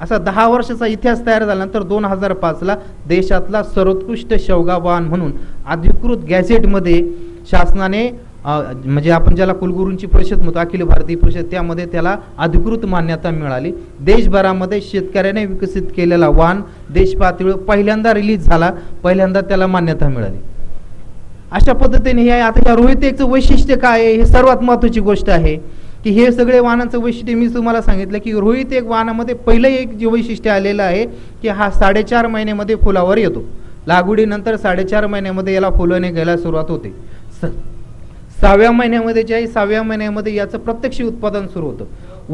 असा दहा वर्षाचा इतिहास तयार झाल्यानंतर दोन हजार पाचला देशातला सर्वोत्कृष्ट शौगावान वाहन म्हणून अधिकृत गॅझेटमध्ये शासनाने म्हणजे आपण ज्याला कुलगुरूंची परिषद म्हणतो अखिल भारतीय परिषद त्यामध्ये त्याला अधिकृत मान्यता मिळाली. देशभरामध्ये शेतकऱ्याने विकसित केलेला वाहन देश पातळीवर पहिल्यांदा रिलीज झाला. पहिल्यांदा त्याला मान्यता मिळाली. अशा पद्धतीने हे आता या रोहित एकचं वैशिष्ट्य काय आहे? हे सर्वात महत्त्वाची गोष्ट आहे. की हे सगळे वाहनांचं वैशिष्ट्य मी तुम्हाला सांगितलं की रोहित एक वाहनामध्ये पहिलं एक जे वैशिष्ट्य आलेलं आहे की हा साडेचार महिन्यामध्ये फुलावर येतो. लागवडीनंतर साडेचार महिन्यामध्ये याला फुलं निघायला सुरुवात होते. स- सहाव्या महिन्यामध्ये जे आहे सहाव्या महिन्यामध्ये याचं प्रत्यक्ष उत्पादन सुरू होतं.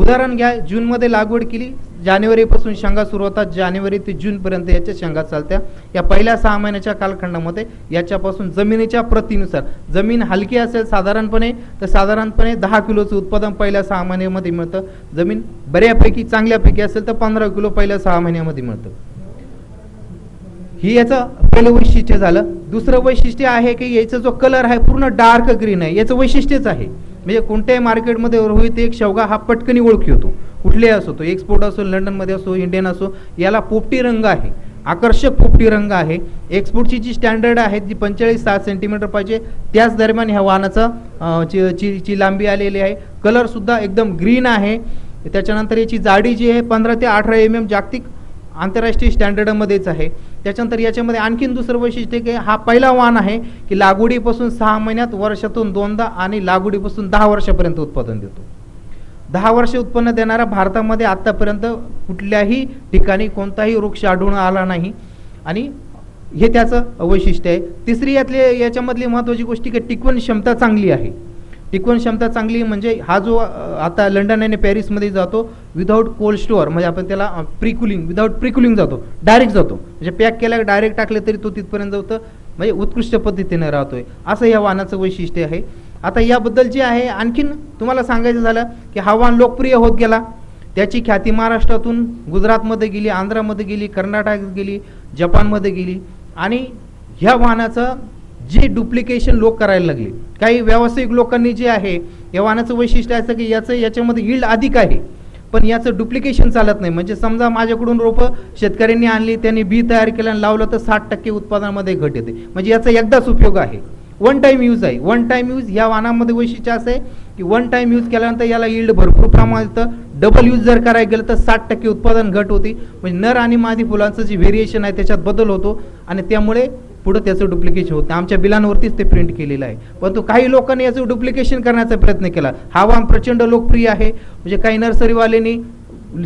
उदाहरण घ्या जूनमध्ये लागवड केली जानेवारीपासून शेंगा सुरू होतात जानेवारी ते जूनपर्यंत याच्या शेंगा चालत्या. या पहिल्या सहा महिन्याच्या कालखंडामध्ये याच्यापासून जमिनीच्या प्रतीनुसार जमीन हलकी असेल साधारणपणे तर साधारणपणे दहा किलोचं उत्पादन पहिल्या सहा महिन्यामध्ये मिळतं. जमीन बऱ्यापैकी चांगल्यापैकी असेल तर पंधरा किलो पहिल्या सहा महिन्यामध्ये मिळतं. ही याचं पहिलं वैशिष्ट्य झालं. दुसरं वैशिष्ट्य आहे की याचा जो कलर आहे पूर्ण डार्क ग्रीन आहे. याचं वैशिष्ट्यच आहे. म्हणजे कोणत्याही मार्केटमध्ये रोहित एक शेवगा हा पटकनी ओळखी होतो. कुठलेही असो तो एक्सपोर्ट असो लंडनमध्ये असो इंडियन असो याला पोपटी रंग आहे. आकर्षक पोपटी रंग आहे. एक्सपोर्टची जी स्टँडर्ड आहे जी पंचेचाळीस सात सेंटीमीटर पाहिजे त्याच दरम्यान ह्या वाहनाचं ची ची ची लांबी आलेली आहे. कलरसुद्धा एकदम ग्रीन आहे. त्याच्यानंतर याची जाडी जी आहे पंधरा ते अठरा एम एम जागतिक आंतरराष्ट्रीय स्टँडर्डमध्येच आहे. त्याच्यानंतर याच्यामध्ये आणखीन दुसरं वैशिष्ट्य की हा पहिला वाहन आहे की लागवडीपासून सहा महिन्यात वर्षातून दोनदा आणि लागवडीपासून दहा वर्षापर्यंत उत्पादन देतो. दहा वर्ष उत्पन्न देणारा भारतामध्ये आत्तापर्यंत कुठल्याही ठिकाणी कोणताही वृक्ष आढळून आला नाही. आणि हे त्याचं वैशिष्ट्य आहे. तिसरी यातली याच्यामधली महत्त्वाची गोष्ट की टिकवण क्षमता चांगली आहे. टिकवण क्षमता चांगली म्हणजे हा जो आता लंडन आणि पॅरिसमध्ये जातो विदाऊट कोल्ड स्टोअर म्हणजे आपण त्याला प्रिकुलिंग विदाऊट प्रिकुलिंग जातो डायरेक्ट जातो. म्हणजे पॅक केल्या डायरेक्ट टाकलं तरी तो तिथपर्यंत जातं म्हणजे उत्कृष्ट पद्धतीने राहतोय. असं या वाहनाचं वैशिष्ट्य आहे. आता याबद्दल जे आहे आणखीन तुम्हाला सांगायचं झालं की हा वाहन लोकप्रिय होत गेला. त्याची ख्याती महाराष्ट्रातून गुजरातमध्ये गेली आंध्रामध्ये गेली कर्नाटकात गेली जपानमध्ये गेली. आणि ह्या वाहनाचं जे डुप्लिकेशन लोक करायला लागले. काही व्यावसायिक लोकांनी जे आहे या वाहनाचं वैशिष्ट्य असं की याचं याच्यामध्ये यील्ड अधिक आहे. पण याचं डुप्लिकेशन चालत नाही. म्हणजे समजा माझ्याकडून रोपं शेतकऱ्यांनी आणली त्यांनी बी तयार केलं आणि लावलं तर साठ टक्के उत्पादनामध्ये घट येते. म्हणजे याचा एकदाच उपयोग आहे. वन टाईम यूज आहे. वन टाईम यूज या वाहनामध्ये वैशिष्ट्य असं आहे की वन टाईम यूज केल्यानंतर याला यील्ड भरपूर प्रमाणात येतं. डबल यूज जर करायला गेलं तर साठ टक्के उत्पादन घट होती. म्हणजे नर आणि मादी फुलांचं जे व्हेरिएशन आहे त्याच्यात बदल होतो. आणि त्यामुळे पुढं त्याचं डुप्लिकेशन होतं. आमच्या बिलांवरतीच ते प्रिंट केलेलं आहे. परंतु काही लोकांनी याचं डुप्लिकेशन करण्याचा प्रयत्न केला. हा वाहन प्रचंड लोकप्रिय आहे. म्हणजे काही नर्सरीवाल्यांनी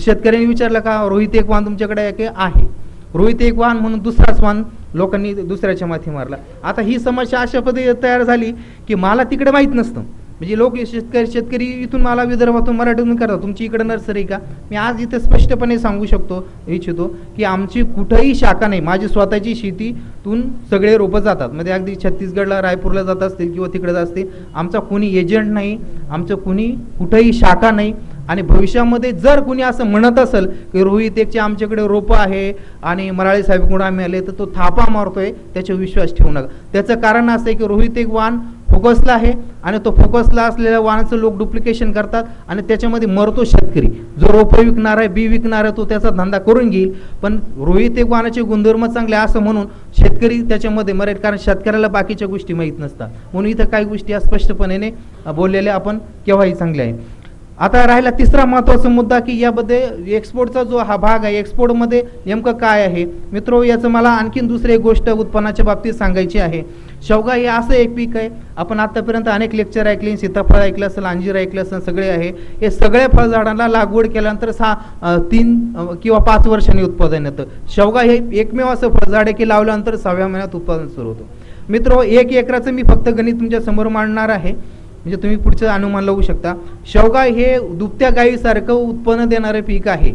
शेतकऱ्यांनी विचारलं का रोहित एक वाहन तुमच्याकडे आहे की आहे? रोहित एक वाहन म्हणून दुसराच वाहन लोकांनी दुसऱ्याच्या माथी मारला. आता ही समस्या अशा पद्धती तयार झाली की मला तिकडे माहीत नसतं. म्हणजे लोक शेतकरी शेतकरी इथून मला विदर्भातून मराठीतून करतात. तुमची इकडे नर्सरी का? मी आज इथे स्पष्टपणे सांगू शकतो इच्छितो की आमची कुठंही शाखा नाही. माझी स्वतःची शेतीतून सगळे रोपं जातात. म्हणजे अगदी छत्तीसगडला रायपूरला जात असतील किंवा तिकडे जात असतील आमचा कोणी एजंट नाही आमचं कुणी कुठंही शाखा नाही. आणि भविष्यामध्ये जर कुणी असं म्हणत असेल की रोहित एकचे आमच्याकडे रोपं आहे आणि मराळे साहेबकडून आम्ही आले तर तो थापा मारतोय त्याच्यावर विश्वास ठेवू नका. त्याचं कारण असं आहे की रोहित एक वाहन फोकसला आहे आणि तो फोकसला असलेल्या वाहनाचं लोक डुप्लिकेशन करतात आणि त्याच्यामध्ये मरतो शेतकरी. जो रोपं विकणार आहे बी विकणार आहे तो त्याचा धंदा करून घेईल. पण रोहित एक वाहनाचे गुणधर्म चांगले असं म्हणून शेतकरी त्याच्यामध्ये मरेल. कारण शेतकऱ्याला बाकीच्या गोष्टी माहीत नसतात. म्हणून इथं काही गोष्टी अस्पष्टपणे स्पष्टपणे बोललेल्या आपण केव्हाही चांगल्या आहे आता राहिला तिसरा महत्त्वाचा मुद्दा की यामध्ये एक्सपोर्टचा जो हा भाग आहे एक्सपोर्टमध्ये नेमकं काय आहे? मित्रो याचं मला आणखीन दुसरी एक गोष्ट उत्पन्नाच्या बाबतीत सांगायची आहे. शेवगा हे असं एक पीक आहे. आपण आतापर्यंत अनेक लेक्चर ऐकले सीताफळ ऐकलं असेल अंजीर ऐकलं असेल सगळे आहे. हे सगळ्या फळझाडांना लागवड केल्यानंतर सहा तीन किंवा पाच वर्षांनी उत्पादन येतं. शेवगा हे एकमेव असं फळझाड आहे की लावल्यानंतर सहाव्या महिन्यात उत्पादन सुरू होतं. मित्रो एक एकराचं मी फक्त गणित तुमच्यासमोर मांडणार आहे. म्हणजे तुम्ही पुढचं अनुमान लावू शकता. शेवगा हे दुभत्या गायीसारखं उत्पन्न देणारे पीक आहे.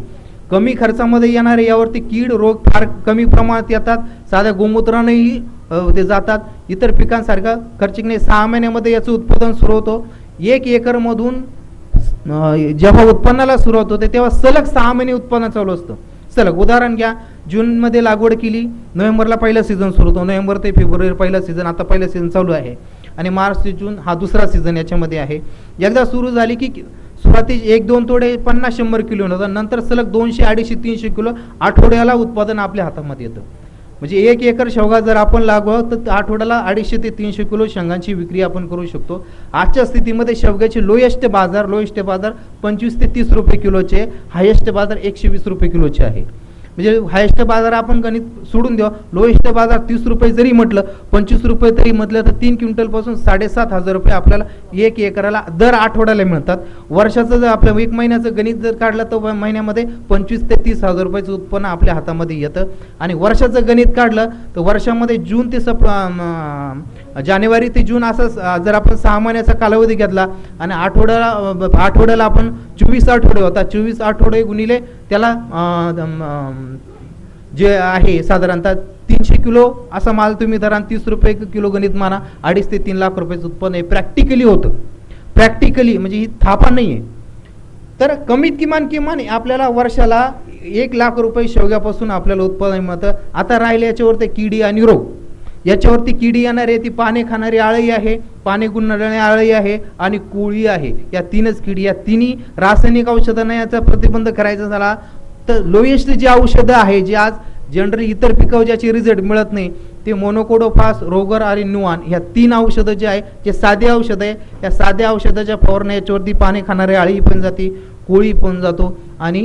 कमी खर्चामध्ये येणारे यावरती कीड रोग फार कमी प्रमाणात येतात. साध्या गोमूत्रानेही ते जातात. इतर पिकांसारखं खर्चिकने सहा महिन्यामध्ये याचं उत्पादन सुरू होतं. एक एकरमधून जेव्हा उत्पन्नाला सुरुवात होते तेव्हा सलग सहा महिने उत्पन्न चालू असतं. सलग उदाहरण घ्या. जूनमध्ये लागवड केली. नोव्हेंबरला पहिला सीझन सुरू होतो. नोव्हेंबर ते फेब्रुवारी पहिला सीझन आता पहिला सीझन चालू आहे. आणि मार्च ते जून हा दुसरा सीझन याच्यामध्ये आहे. एकदा सुरू झाली की सुरुवातीस एक दोन तोडे पन्नास शंभर किलो होतं नंतर सलग दोनशे अडीचशे तीनशे किलो आठवड्याला उत्पादन आपल्या हातामध्ये येतं. म्हणजे एक एकर शेवगा जर आपण लागवं तर आठवड्याला अडीचशे ते तीनशे किलो शेंगांची विक्री आपण करू शकतो. आजच्या स्थितीमध्ये शेवग्याचे लोएस्ट बाजार लोएस्ट बाजार पंचवीस ते तीस रुपये किलोचे हायेस्ट बाजार एकशे वीस रुपये किलोचे आहे. म्हणजे हायेस्ट बाजार आपण गणित सोडून द्या लोएस्ट बाजार तीस रुपये जरी म्हटलं पंचवीस रुपये तरी म्हटलं तर तीन क्विंटलपासून साडेसात हजार रुपये आपल्याला एक एकराला दर आठवड्याला मिळतात. वर्षाचं जर आपलं एक महिन्याचं गणित जर काढलं तर महिन्यामध्ये पंचवीस ते तीस हजार रुपयाचं उत्पन्न आपल्या हातामध्ये येतं. आणि वर्षाचं गणित काढलं तर वर्षामध्ये जून ते सप जानेवारी ते जून असं जर आपण सहा महिन्याचा कालावधी घेतला आणि आठवड्याला आठवड्याला आपण चोवीस आठवडे होता चोवीस आठवडे गुणिले त्याला जे आहे साधारणतः तीनशे किलो असा माल तुम्ही धरा तीस रुपये किलो गणित माना अडीच ते तीन लाख रुपयाचं उत्पन्न आहे. प्रॅक्टिकली होतं. प्रॅक्टिकली म्हणजे ही थापा नाही आहे. तर कमीत किमान किमान आपल्याला वर्षाला एक लाख रुपये शेवग्यापासून आपल्याला उत्पादन मिळतं. आता राहिले याच्यावरती किडी आणि रोग. याच्यावरती किडी येणारी आहे ती पाने खाणारी आळी आहे पाने गुणणारी आळी आहे आणि कोळी आहे. या तीनच किडी या तिन्ही रासायनिक औषधांना याचा प्रतिबंध करायचा झाला. तर लोएस्ट जी औषधं आहे जी आज जनरली इतर पिकावर ज्याचे रिझल्ट मिळत नाही ते मोनोकोडोफास रोगर आणि नुआन ह्या तीन औषधं जे आहे जे साधे औषध आहे या साध्या औषधाच्या फवारण्या याच्यावरती पाने खाणारे आळी पण जाते. कोळी पण जातो आणि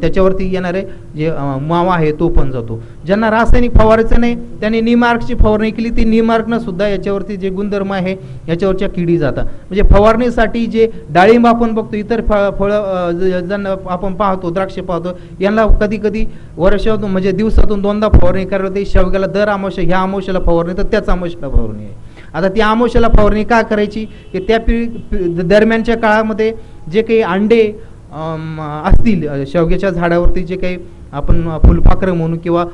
त्याच्यावरती येणारे जे मावा आहे तो पण जातो. ज्यांना रासायनिक फवारायचं नाही त्यांनी निमार्कची फवारणी केली ती निमार्कनं सुद्धा याच्यावरती जे गुणधर्म आहे याच्यावरच्या किडी जातात. म्हणजे फवारणीसाठी जे डाळिंब आपण बघतो इतर फ फळं ज- ज्यांना आपण पाहतो द्राक्ष पाहतो यांना कधी कधी वर्षातून म्हणजे दिवसातून दोनदा फवारणी करावी ते शेवग्याला दर आमोशा ह्या आमोशाला फवारणी तर त्याच आमोशाला फवारणी आहे. आता ती आमोशाला फवारणी का करायची? की त्या पि पि- दरम्यानच्या काळामध्ये जे काही अंडे असतील शेवग्याच्या झाडावरती जे काही आपण फुलपाखरं म्हणू किंवा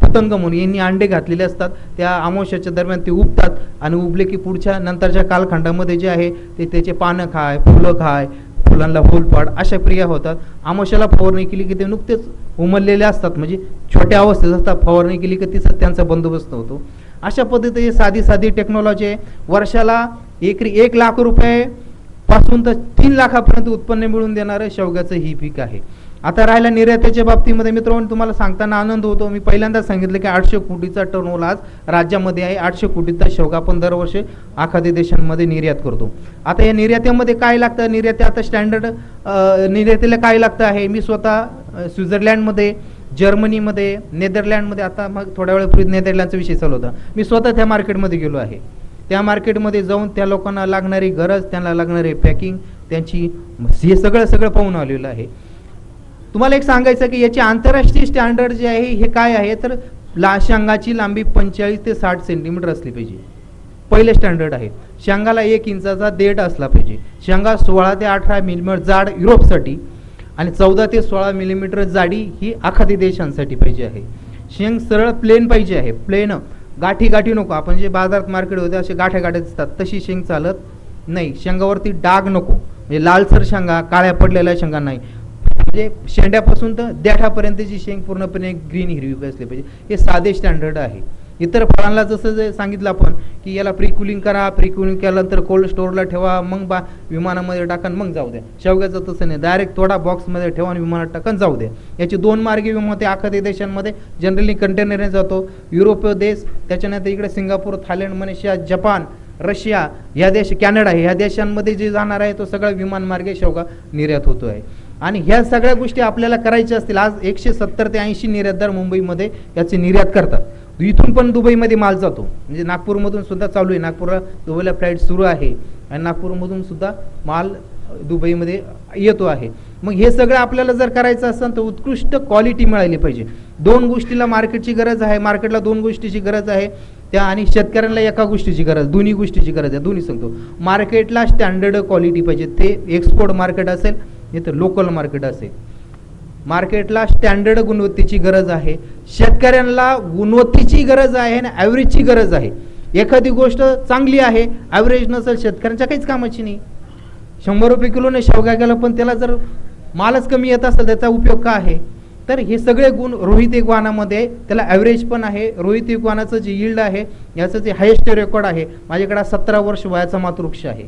पतंग म्हणू यांनी अंडे घातलेले असतात. त्या अमावश्याच्या दरम्यान ते उबतात आणि उबले की पुढच्या नंतरच्या कालखंडामध्ये जे आहे ते त्याचे पानं खाय फुलं खाय फुलांना फुलपाड अशा क्रिया होतात. आमोशाला फवारणी केली की ते नुकतेच उमललेले असतात. म्हणजे छोट्या अवस्थेत असतात. फवारणी केली की तिचा त्यांचा बंदोबस्त होतो. अशा पद्धतीची साधी साधी टेक्नॉलॉजी आहे. वर्षाला एकरी एक लाख रुपये पासून तर तीन लाखापर्यंत उत्पन्न मिळवून देणारं शेवग्याचं ही पीक आहे. आता राहिला निर्यातीच्या बाबतीमध्ये मित्रांनो तुम्हाला सांगताना आनंद होतो. मी पहिल्यांदाच सांगितलं की आठशे कोटीचा टर्नओव्हर आज राज्यामध्ये आहे. आठशे कोटीचा शेवगा आपण दरवर्षी आखादी देशांमध्ये निर्यात करतो. आता या निर्यातीमध्ये काय लागतं? निर्याती आता स्टँडर्ड निर्यातीला काय लागतं आहे? मी स्वतः स्वित्झर्लँडमध्ये स्वित्झर्लंडमध्ये जर्मनीमध्ये नेदरलँडमध्ये आता मग थोड्या वेळापूर्वी नेदरलँडचा विषय चालू होता. मी स्वतः त्या मार्केटमध्ये गेलो आहे. त्या मार्केटमध्ये जाऊन त्या लोकांना लागणारी गरज त्यांना लागणारे पॅकिंग त्यांची हे सगळं सगळं पाहून आलेलं आहे. तुम्हाला एक सांगायचं की याचे आंतरराष्ट्रीय स्टँडर्ड जे आहे हे काय आहे? तर ला शेंगाची लांबी पंचेचाळीस ते साठ सेंटीमीटर असली पाहिजे. पहिले स्टँडर्ड आहे. शेंगाला एक इंचाचा देठ असला पाहिजे. शेंगा सोळा ते अठरा मिलीमीटर जाड युरोपसाठी आणि चौदा ते सोळा मिलीमीटर जाडी ही आखाती देशांसाठी पाहिजे आहे. शेंग सरळ प्लेन पाहिजे आहे. प्लेन गाठी गाठी नको. आपण जे बाजारात मार्केट होते असे गाठ्या गाठ्या दिसतात. तशी शेंग चालत नाही. शेंगावरती डाग नको. म्हणजे लालसर शेंगा काळ्या पडलेल्या शेंगा नाही. म्हणजे शेंड्यापासून तर देठापर्यंतची शेंग पूर्णपणे ग्रीन हिरवी असली पाहिजे. हे साधे स्टँडर्ड आहे. इतर फळांना जसं जे सांगितलं आपण की याला प्री कुलिंग करा प्री कुलिंग केल्यानंतर कोल्ड स्टोअरला ठेवा मग बा विमानामध्ये टाका मग जाऊ द्या. शेवग्याचं तसं नाही. डायरेक्ट थोडा बॉक्समध्ये ठेवा आणि विमानात टाकन जाऊ द्या. याची दोन मार्गी विमान ते आखाती देशांमध्ये. जनरली कंटेनरने जातो. युरोपीय देश त्याच्यानंतर इकडे Singapore Thailand Malaysia Japan Russia या देश कॅनडा ह्या देशांमध्ये जे जाणार आहे तो सगळा विमानमार्गे शेवगा निर्यात होतो आहे आणि ह्या सगळ्या गोष्टी आपल्याला करायच्या असतील. आज एकशे सत्तर ते ऐंशी निर्यातदार मुंबईमध्ये याची निर्यात करतात. इथून पण दुबईमध्ये माल जातो. म्हणजे नागपूरमधून सुद्धा चालू आहे. नागपूरला दुबईला फ्लाईट सुरू आहे. आणि नागपूरमधून सुद्धा माल दुबईमध्ये येतो आहे. मग हे सगळं आपल्याला जर करायचं असेल तर उत्कृष्ट क्वालिटी मिळाली पाहिजे. दोन गोष्टीला मार्केटची गरज आहे. मार्केटला दोन गोष्टीची गरज आहे. त्या आणि शेतकऱ्यांना एका गोष्टीची गरज दोन्ही गोष्टीची गरज आहे. दोन्ही सांगतो. मार्केटला स्टँडर्ड क्वालिटी पाहिजे. ते एक्सपोर्ट मार्केट असेल नाही तर लोकल मार्केट असेल. मार्केटला स्टँडर्ड गुणवत्तेची गरज आहे. शेतकऱ्यांना गुणवत्तेची गरज आहे आणि ॲव्हरेजची गरज आहे. एखादी गोष्ट चांगली आहे ॲव्हरेज नसेल शेतकऱ्यांच्या काहीच कामाची नाही. शंभर रुपये किलोने शेवगा गेला पण त्याला जर मालच कमी येत असेल त्याचा उपयोग का आहे? तर हे सगळे गुण रोहित एक वाहनामध्ये त्याला ॲव्हरेज पण आहे. रोहित एकवानाचं जे यील्ड आहे याचं जे हायेस्ट रेकॉर्ड आहे माझ्याकडे सतरा वर्ष वयाचा मातृक्ष आहे.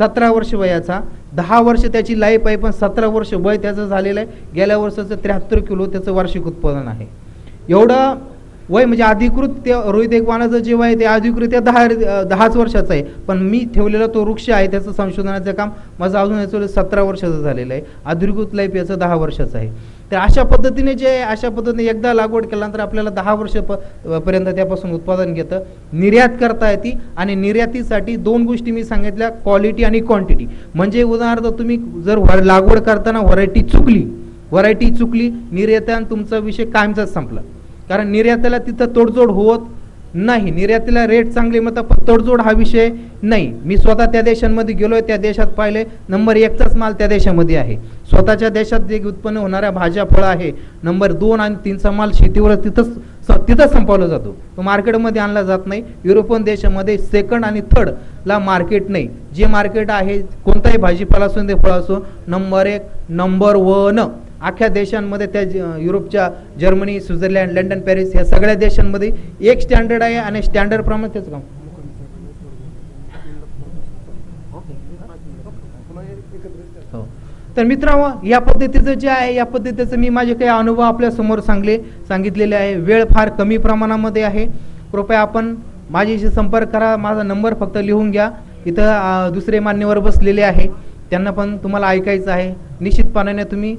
सतरा वर्ष वयाचा दहा वर्ष त्याची लाईफ आहे पण सतरा वर्ष वय त्याचं झालेलं आहे. गेल्या वर्षाचं त्र्याहत्तर किलो त्याचं वार्षिक उत्पादन आहे. एवढं वय म्हणजे अधिकृत त्या रोहित एकवानाचं जे वय आहे ते अधिकृत त्या दहा दहाच वर्षाचं आहे. पण मी ठेवलेला तो वृक्ष आहे त्याचं संशोधनाचं काम माझं अजून याचं सतरा वर्षाचं झालेलं आहे. अधिकृत लाईफ याचं दहा वर्षाचं आहे. तर अशा पद्धतीने जे अशा पद्धतीने एकदा लागवड केल्यानंतर आपल्याला दहा वर्ष पर्यंत त्यापासून उत्पादन घेतं. निर्यात करता येते आणि निर्यातीसाठी दोन गोष्टी मी सांगितल्या क्वालिटी आणि क्वांटिटी म्हणजे उदाहरणार्थ तुम्ही जर लागवड करताना व्हरायटी चुकली व्हरायटी चुकली निर्यातान तुमचा विषय कायमचाच संपला. कारण निर्यात्याला तिथं तोडजोड होत नाही. निर्यातीला रेट चांगले मग पण तडजोड हा विषय नाही. मी स्वतः त्या देशांमध्ये गेलोय त्या देशात पाहिले नंबर एकचाच माल त्या देशामध्ये आहे. स्वतःच्या देशात जे उत्पन्न होणाऱ्या भाज्या फळं आहे नंबर दोन आणि तीनचा माल शेतीवर तिथंच स- संपवला जातो. तो मार्केटमध्ये आणला जात नाही. युरोपियन देशामध्ये सेकंड आणि थर्डला मार्केट नाही. जे मार्केट आहे कोणताही भाजीपाला असो ते फळ असो नंबर एक नंबर वन अख्ख्या देशांमध्ये त्या युरोपच्या जर्मनी स्वित्झर्लंड लंडन पॅरिस ह्या सगळ्या देशांमध्ये एक स्टँडर्ड आहे आणि स्टँडर्ड प्रमाणे त्याचं काम. हो. तर मित्रांनो या पद्धतीचं जे आहे या पद्धतीचं मी माझे काही अनुभव आपल्यासमोर सांगले सांगितलेले आहे. वेळ फार कमी प्रमाणामध्ये आहे. कृपया आपण माझ्याशी संपर्क करा. माझा नंबर फक्त लिहून घ्या. इथं दुसरे मान्यवर बसलेले आहे. त्यांना पण तुम्हाला ऐकायचं आहे. निश्चितपणाने तुम्ही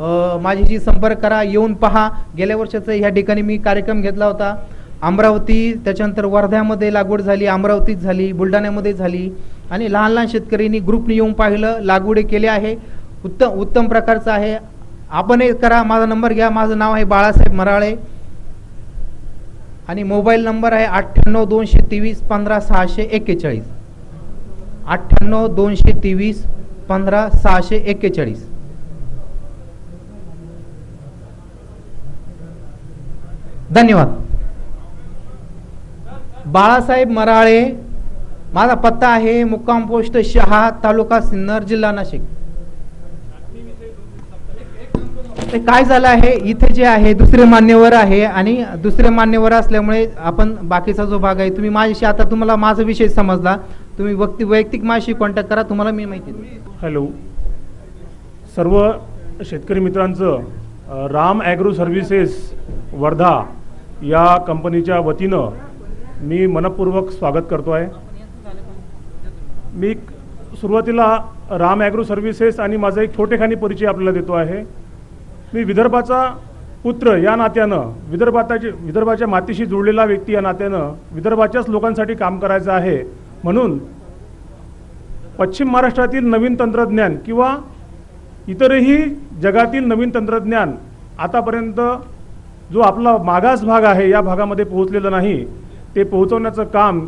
माझ्याशी संपर्क करा येऊन पहा. गेल्या वर्षाचं ह्या ठिकाणी मी कार्यक्रम घेतला होता. अमरावती त्याच्यानंतर वर्ध्यामध्ये लागवड झाली अमरावतीत झाली बुलढाण्यामध्ये झाली. आणि लहान लहान शेतकऱ्यांनी ग्रुपने येऊन पाहिलं लागवडी केली आहे. उत्तम उत्तम प्रकारचं आहे. आपण हे करा माझा नंबर घ्या. माझं नाव आहे बाळासाहेब मराळे. आणि मोबाईल नंबर आहे अठ्ठ्याण्णव दोनशे तेवीस पंधरा सहाशे एक्केचाळीस. अठ्ठ्याण्णव दोनशे तेवीस पंधरा सहाशे एक्केचाळीस. धन्यवाद. बाळासाहेब मराळे माझा पत्ता आहे मुक्काम पोस्ट शहा तालुका सिन्नर जिल्हा नाशिक. ते काय झालं आहे? इथे जे आहे दुसरे मान्यवर आहे आणि दुसरे मान्यवर असल्यामुळे आपण बाकीचा जो भाग आहे तुम्ही माझ्याशी आता तुम्हाला माझा विषय समजला. तुम्ही व्यक्ती वैयक्तिक माझ्याशी कॉन्टॅक्ट करा तुम्हाला मी माहिती हॅलो सर्व शेतकरी मित्रांचं राम ॲग्रो सर्व्हिसेस वर्धा या कंपनीच्या वतीनं मी मनपूर्वक स्वागत करतो आहे. मी सुरुवातीला राम ॲग्रो सर्व्हिसेस आणि माझा एक छोटेखानी परिचय आपल्याला देतो आहे. मी विदर्भाचा पुत्र या नात्यानं विदर्भाताचे विदर्भाच्या मातीशी जुळलेला व्यक्ती या नात्यानं विदर्भाच्याच लोकांसाठी काम करायचं आहे. म्हणून पश्चिम महाराष्ट्रातील नवीन तंत्रज्ञान किंवा इतरही जगातील नवीन तंत्रज्ञान आतापर्यंत जो आपला मागास भाग आहे या भागामध्ये पोहोचलेलं नाही ते पोहोचवण्याचं काम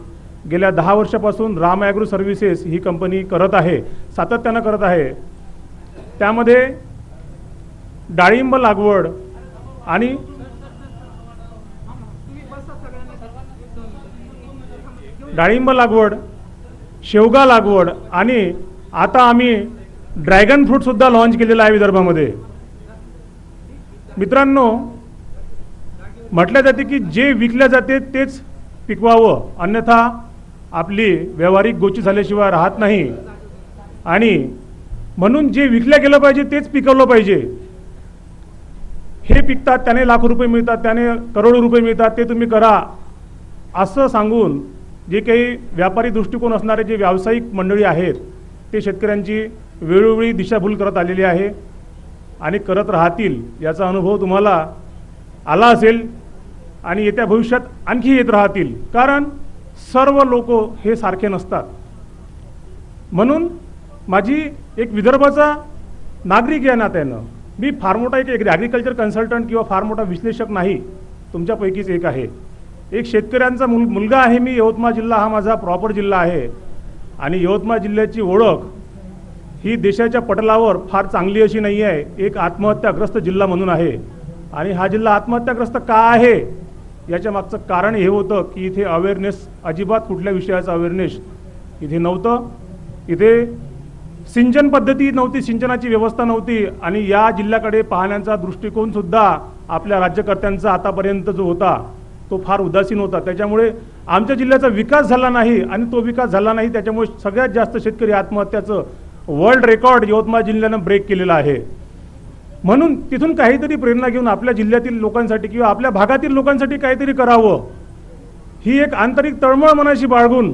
गेल्या दहा वर्षापासून राम ॲग्रो सर्व्हिसेस ही कंपनी करत आहे सातत्यानं करत आहे. त्यामध्ये डाळिंब लागवड आणि डाळिंब लागवड शेवगा लागवड आणि आता आम्ही ड्रॅगन फ्रूटसुद्धा लॉन्च केलेला आहे विदर्भामध्ये. मित्रांनो म्हटल्या जाते की जे विकल्या जाते तेच पिकवावं. अन्यथा आपली व्यावहारिक गोची झाल्याशिवाय राहत नाही. आणि म्हणून जे विकल्या गेलं पाहिजे तेच पिकवलं पाहिजे. हे पिकतात त्याने लाखो रुपये मिळतात त्याने करोडो रुपये मिळतात ते तुम्ही करा. असं सांगून जे काही व्यापारी दृष्टिकोन असणारे जे व्यावसायिक मंडळी आहेत ते शेतकऱ्यांची वेळोवेळी दिशाभूल करत आलेली आहे आणि करत राहतील याचा अनुभव तुम्हाला आला असेल आणि येत्या भविष्यात आणखी येत राहतील. कारण सर्व लोक हे सारखे नसतात. म्हणून माझी एक विदर्भाचा नागरिक या नात्यानं मी फार मोठा एक ॲग्रिकल्चर कन्सल्टंट किंवा फार मोठा विश्लेषक नाही तुमच्यापैकीच एक आहे. एक शेतकऱ्यांचा मुल मुलगा आहे मी यवतमाळ जिल्हा हा माझा प्रॉपर जिल्हा आहे. आणि यवतमाळ जिल्ह्याची ओळख ही देशाच्या पटलावर फार चांगली अशी नाही आहे. एक आत्महत्याग्रस्त जिल्हा म्हणून आहे. आणि हा जिल्हा आत्महत्याग्रस्त का आहे? याच्या मागचं कारण हे होतं की इथे अवेअरनेस अजिबात कुठल्या विषयाचं अवेअरनेस इथे नव्हतं. इथे सिंचन पद्धती नव्हती सिंचनाची व्यवस्था नव्हती. आणि या जिल्ह्याकडे पाहण्याचा दृष्टिकोनसुद्धा आपल्या राज्यकर्त्यांचा आतापर्यंत जो होता तो फार उदासीन होता. त्याच्यामुळे आमच्या जिल्ह्याचा विकास झाला नाही आणि तो विकास झाला नाही त्याच्यामुळे सगळ्यात जास्त शेतकरी आत्महत्याचं वर्ल्ड रेकॉर्ड यवतमाळ जिल्ह्यानं ब्रेक केलेलं आहे. म्हणून तिथून काहीतरी प्रेरणा घेऊन आपल्या जिल्ह्यातील लोकांसाठी किंवा आपल्या भागातील लोकांसाठी काहीतरी करावं. ही एक आंतरिक तळमळ मनाशी बाळगून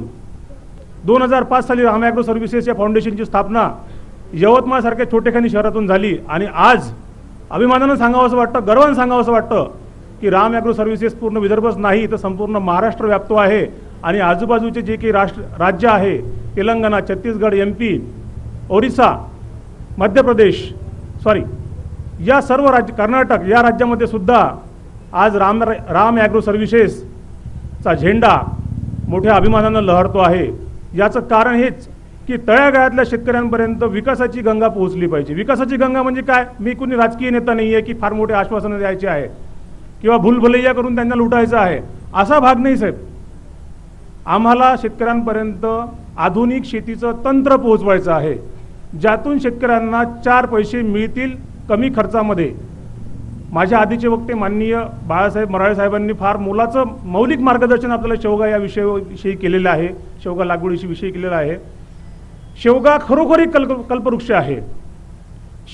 दोन हजार पाच साली राम ॲग्रो सर्व्हिसेस या फाउंडेशनची स्थापना यवतमाळसारख्या छोटेखानी शहरातून झाली आणि आज अभिमानानं सांगावं असं वाटतं गर्वानं सांगावं असं वाटतं की राम ॲग्रो सर्व्हिसेस पूर्ण विदर्भच नाही तर संपूर्ण महाराष्ट्र व्याप्तो आहे. आणि आजूबाजूचे जे काही राष्ट्र राज्य आहे Telangana Chhattisgarh M P Orissa Madhya Pradesh sorry या सर्व राज्य कर्नाटक या राज्यामध्ये सुद्धा आज राम राम ॲग्रो सर्व्हिसेसचा झेंडा मोठ्या अभिमानानं लहरतो आहे. याचं कारण हेच की तळ्यागाळ्यातल्या शेतकऱ्यांपर्यंत विकासाची गंगा पोहोचली पाहिजे. विकासाची गंगा म्हणजे काय? मी कुणी राजकीय नेता नाही आहे की फार मोठे आश्वासनं द्यायचे आहे. किंवा भूलभलैया करून त्यांना लुटायचं आहे असा भाग नाही साहेब. आम्हाला शेतकऱ्यांपर्यंत आधुनिक शेतीचं तंत्र पोहोचवायचं आहे ज्यातून शेतकऱ्यांना चार पैसे मिळतील कमी खर्चामध्ये. माझ्या आधीचे वक्ते माननीय बाळासाहेब मराळे साहेबांनी फार मोलाचं मौलिक मार्गदर्शन आपल्याला शेवगा या विषयाविषयी केलेलं आहे शेवगा लागवडीशी विषयी केलेला आहे. शेवगा खरोखरी कल्प कल्पवृक्ष आहे.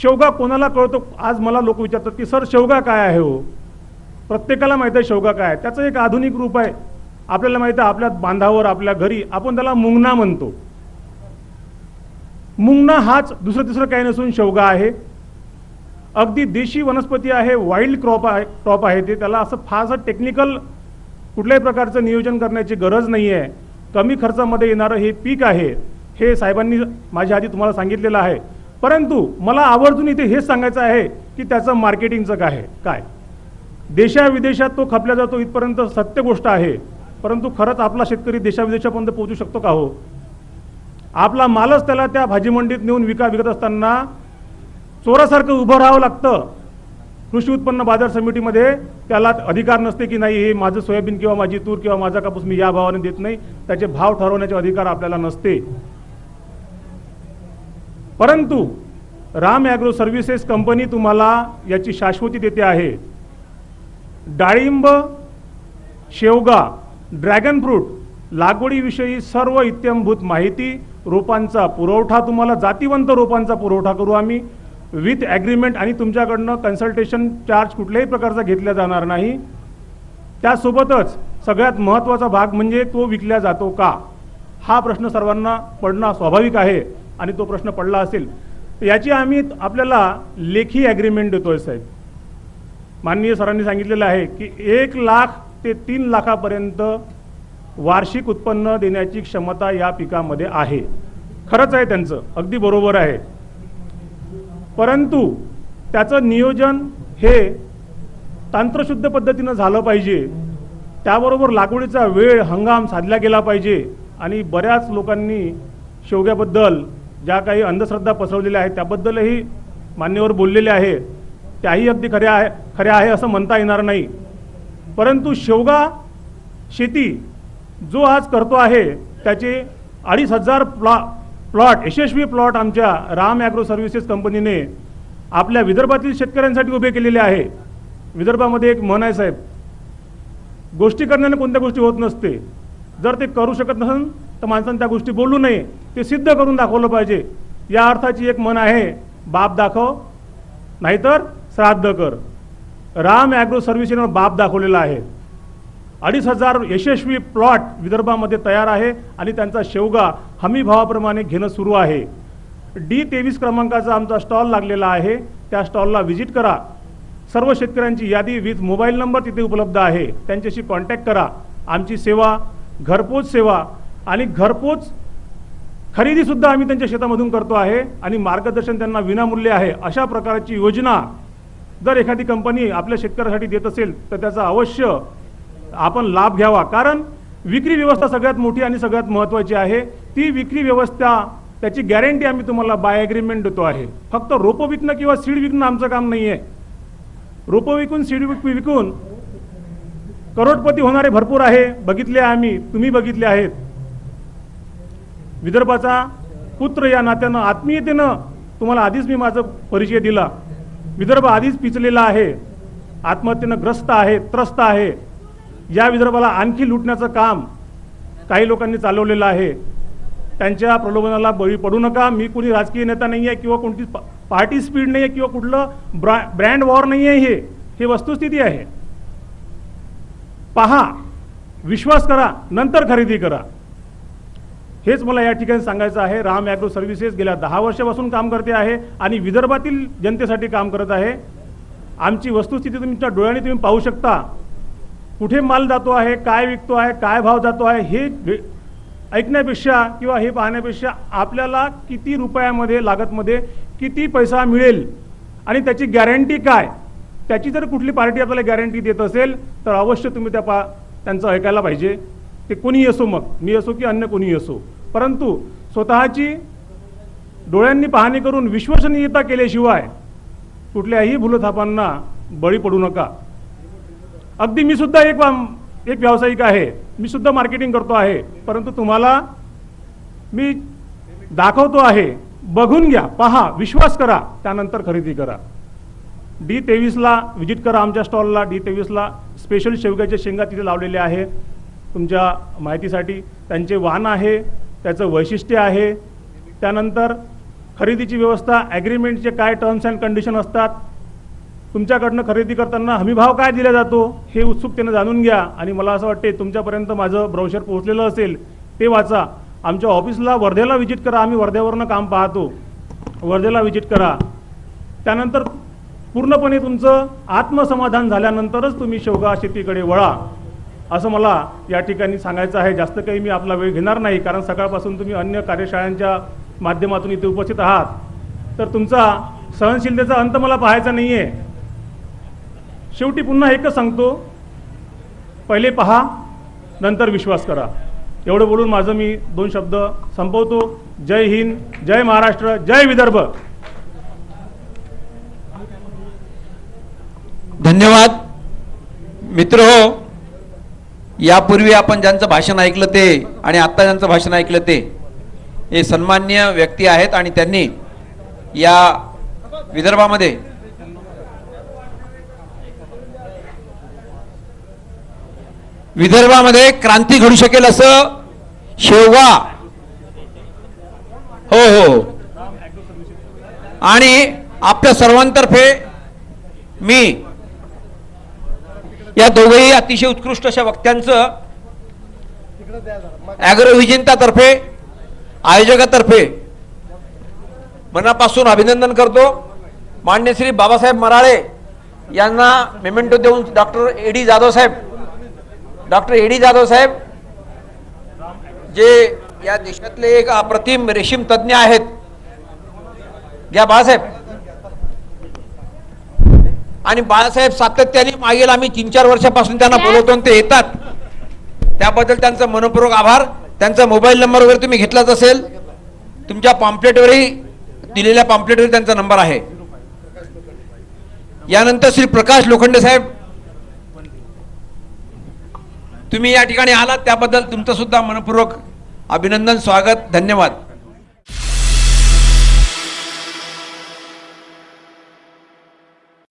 शेवगा कोणाला कळतो? आज मला लोक विचारतात की सर शेवगा काय आहे हो? प्रत्येकाला माहीत आहे शेवगा काय त्याचं एक आधुनिक रूप आहे. आपल्याला माहीत आहे आपल्या बांधावर आपल्या घरी आपण त्याला मुंगना म्हणतो. मुंगना हाच दुसरं तिसरं काही नसून शेवगा आहे. अगदी देशी वनस्पती आहे वाईल्ड क्रॉप आहे क्रॉप आहे ते. त्याला असं फारसं टेक्निकल कुठल्याही प्रकारचं नियोजन करण्याची गरज नाही आहे कमी खर्चामध्ये येणारं हे पीक आहे हे साहेबांनी माझ्या आधी तुम्हाला सांगितलेलं आहे. परंतु मला आवर्जून इथे हेच सांगायचं आहे की त्याचं मार्केटिंगचं काय आहे. काय? देशाविदेशात तो खपला जातो इथपर्यंत सत्य गोष्ट आहे. परंतु खरंच आपला शेतकरी देशाविदेशापर्यंत पोहोचू शकतो का हो? आपला मालच त्याला त्या भाजी मंडीत नेऊन विका विकत असताना चोरासारखं उभं राहावं लागतं. कृषी उत्पन्न बाजार समितीमध्ये त्याला अधिकार नसते की नाही हे माझं सोयाबीन किंवा माझी तूर किंवा माझा कापूस मी या भावाने देत नाही त्याचे भाव ठरवण्याचे अधिकार आपल्याला नसते. परंतु राम ॲग्रो सर्व्हिसेस कंपनी तुम्हाला याची शाश्वती देते आहे. डाळिंब शेवगा ड्रॅगन फ्रूट लागवडीविषयी सर्व इत्यंभूत माहिती रोपांचा पुरवठा तुम्हाला जातीवंत रोपांचा पुरवठा करू आम्ही. विथ ॲग्रीमेंट आणि तुमच्याकडनं कन्सल्टेशन चार्ज कुठल्याही प्रकारचा घेतला जाणार नाही. त्यासोबतच सगळ्यात महत्त्वाचा भाग म्हणजे तो विकल्या जातो का? हा प्रश्न सर्वांना पडणं स्वाभाविक आहे आणि तो प्रश्न पडला असेल. याची आम्ही आपल्याला लेखी ॲग्रीमेंट देतोय साहेब. माननीय सरांनी सांगितलेलं आहे की एक लाख ते तीन लाखापर्यंत वार्षिक उत्पन्न देण्याची क्षमता या पिकामध्ये आहे. खरंच आहे त्यांचं. अगदी बरोबर आहे. परंतु त्याचं नियोजन हे तंत्रशुद्ध पद्धतीनं झालं पाहिजे. त्याबरोबर लागवडीचा वेळ हंगाम साधला गेला पाहिजे आणि बऱ्याच लोकांनी शेवग्याबद्दल ज्या काही अंधश्रद्धा पसरवलेल्या आहेत त्याबद्दलही मान्यवर बोललेले आहे त्याही अगदी खऱ्या आहे खऱ्या आहे असं म्हणता येणार नाही. परंतु शेवगा शेती जो आज करतो आहे त्याचे अडीच हजार प्लॉ प्लॉट यशस्वी प्लॉट आमच्या राम ॲग्रो सर्व्हिसेस कंपनीने आपल्या विदर्भातील शेतकऱ्यांसाठी उभे केलेले आहे. विदर्भामध्ये एक म्हण आहे साहेब. गोष्टी करण्याने कोणत्या गोष्टी होत नसते. जर ते करू शकत नसेल तर माणसानं त्या गोष्टी बोलू नये. ते सिद्ध करून दाखवलं पाहिजे. या अर्थाची एक मन आहे बाप दाखव. नाहीतर श्राद्ध कर. राम ॲग्रो सर्व्हिसेसनं बाप दाखवलेला आहे. अडीच हजार यशस्वी प्लॉट विदर्भामध्ये तयार आहे आणि त्यांचा शेवगा हमी भावाप्रमाणे घेणं सुरू आहे. डी तेवीस क्रमांकाचा आमचा स्टॉल लागलेला आहे. त्या स्टॉलला व्हिजिट करा. सर्व शेतकऱ्यांची यादी विथ मोबाईल नंबर तिथे उपलब्ध आहे. त्यांच्याशी कॉन्टॅक्ट करा. आमची सेवा घरपोच सेवा आणि घरपोच खरेदीसुद्धा आम्ही त्यांच्या शेतामधून करतो आहे आणि मार्गदर्शन त्यांना विनामूल्य आहे. अशा प्रकारची योजना जर एखादी कंपनी आपल्या शेतकऱ्यासाठी देत असेल तर त्याचा अवश्य आपण लाभ घ्यावा. कारण विक्री व्यवस्था सगळ्यात मोठी आणि सगळ्यात महत्त्वाची आहे. ती विक्री व्यवस्था त्याची गॅरंटी आम्ही तुम्हाला बाय ॲग्रीमेंट देतो आहे. फक्त रोपं विकणं किंवा सीड विकणं आमचं काम नाही आहे रोपं विकून सीड विक विकून करोडपती होणारे भरपूर आहे. बघितले आम्ही तुम्ही बघितले आहेत. विदर्भाचा पुत्र या नात्यानं आत्मीयतेनं तुम्हाला आधीच मी माझं परिचय दिला. विदर्भ आधीच पिचलेला आहे. आत्महत्येनं ग्रस्त आहे त्रस्त आहे. या विदर्भाला आणखी लुटण्याचं काम काही लोकांनी चालवलेलं आहे. त्यांच्या प्रलोभनाला बळी पडू नका. मी कुणी राजकीय नेता नाही आहे किंवा कोणती पार्टी स्पीड नाही आहे किंवा कुठलं ब्रा ब्रँड वॉर नाही आहे हे हे वस्तुस्थिती आहे. पहा विश्वास करा नंतर खरेदी करा. हेच मला या ठिकाणी सांगायचं आहे. राम ॲग्रो सर्व्हिसेस गेल्या दहा वर्षापासून काम करते आहे आणि विदर्भातील जनतेसाठी काम करत आहे. आमची वस्तुस्थिती तुमच्या डोळ्याने तुम्ही पाहू शकता. कुठे माल जातो आहे काय विकतो आहे काय भाव जातो आहे हे ऐकण्यापेक्षा किंवा हे पाहण्यापेक्षा आपल्याला किती रुपयामध्ये लागतमध्ये किती पैसा मिळेल आणि त्याची गॅरंटी काय? त्याची जर कुठली पार्टी आपल्याला गॅरंटी देत असेल तर अवश्य तुम्ही त्या पा त्यांचं ऐकायला पाहिजे. ते कोणीही असो मग? मी असो की अन्य कोणीही असो परंतु स्वतःची डोळ्यांनी पाहणी करून विश्वसनीयता केल्याशिवाय कुठल्याही भूलथापांना बळी पडू नका. अगदी मी सुद्धा एक एक व्यावसायिक आहे. मी सुद्धा मार्केटिंग करतो आहे. परंतु तुम्हाला मी दाखवतो आहे. बघून घ्या पहा विश्वास करा त्यानंतर खरेदी करा. डी तेवीसला व्हिजिट करा आमच्या स्टॉलला. डी तेवीसला स्पेशल शेवग्याच्या शेंगा तिथे लावलेल्या आहे तुमच्या माहितीसाठी. त्यांचे वाहन आहे त्याचं वैशिष्ट्य आहे. त्यानंतर खरेदीची व्यवस्था ॲग्रीमेंटचे काय टर्म्स अँड कंडिशन असतात. तुमच्याकडनं खरेदी करताना हमीभाव काय दिला जातो हे उत्सुकतेनं जाणून घ्या. आणि मला असं वाटते तुमच्यापर्यंत माझं ब्रौशर पोहोचलेलं असेल ते वाचा. आमच्या ऑफिसला वर्ध्याला व्हिजिट करा आम्ही वर्ध्यावरनं काम पाहतो. वर्ध्याला व्हिजिट करा. त्यानंतर पूर्णपणे तुमचं आत्मसमाधान झाल्यानंतरच तुम्ही शेवगा शेतीकडे वळा. असं मला या ठिकाणी सांगायचं आहे. जास्त काही मी आपला वेळ घेणार नाही कारण सकाळपासून तुम्ही अन्य कार्यशाळांच्या माध्यमातून इथे उपस्थित आहात. तर तुमचा सहनशीलतेचा अंत मला पाहायचा नाही आहे शेवटी पुन्हा एकच सांगतो. पहिले पहा नंतर विश्वास करा. एवढं बोलून माझं मी दोन शब्द संपवतो. जय हिंद जय महाराष्ट्र जय विदर्भ. धन्यवाद. मित्र हो यापूर्वी आपण ज्यांचं भाषण ऐकलं ते आणि आत्ता ज्यांचं भाषण ऐकलं ते हे सन्मान्य व्यक्ती आहेत आणि त्यांनी या विदर्भामध्ये विदर्भामध्ये क्रांती घडू शकेल असं शेवगा. हो हो, हो. आणि आपल्या सर्वांतर्फे मी या दोघेही अतिशय उत्कृष्ट अशा वक्त्यांचं ॲग्रो विजेंतातर्फे आयोजकातर्फे मनापासून अभिनंदन करतो. मान्य श्री बाबासाहेब मराळे यांना मेमेंटो देऊन डॉक्टर ए डी जाधव साहेब डॉक्टर ए डी जाधव साहेब जे या देशातले एक अप्रतिम रेशीम तज्ज्ञ आहेत. घ्या बाळासाहेब. आणि बाळासाहेब सातत्याने मागेल आम्ही तीन चार वर्षापासून त्यांना बोलवतो ते येतात. त्याबद्दल त्यांचा मनपूर्वक आभार. त्यांचा मोबाईल नंबर वगैरे तुम्ही घेतलाच असेल. तुमच्या पॉम्पलेटवरही दिलेल्या पॉम्पलेटवर त्यांचा नंबर आहे. यानंतर श्री प्रकाश लोखंडे साहेब तुम्ही या ठिकाणी आलात. त्याबद्दल तुमचं सुद्धा मनपूर्वक अभिनंदन स्वागत धन्यवाद.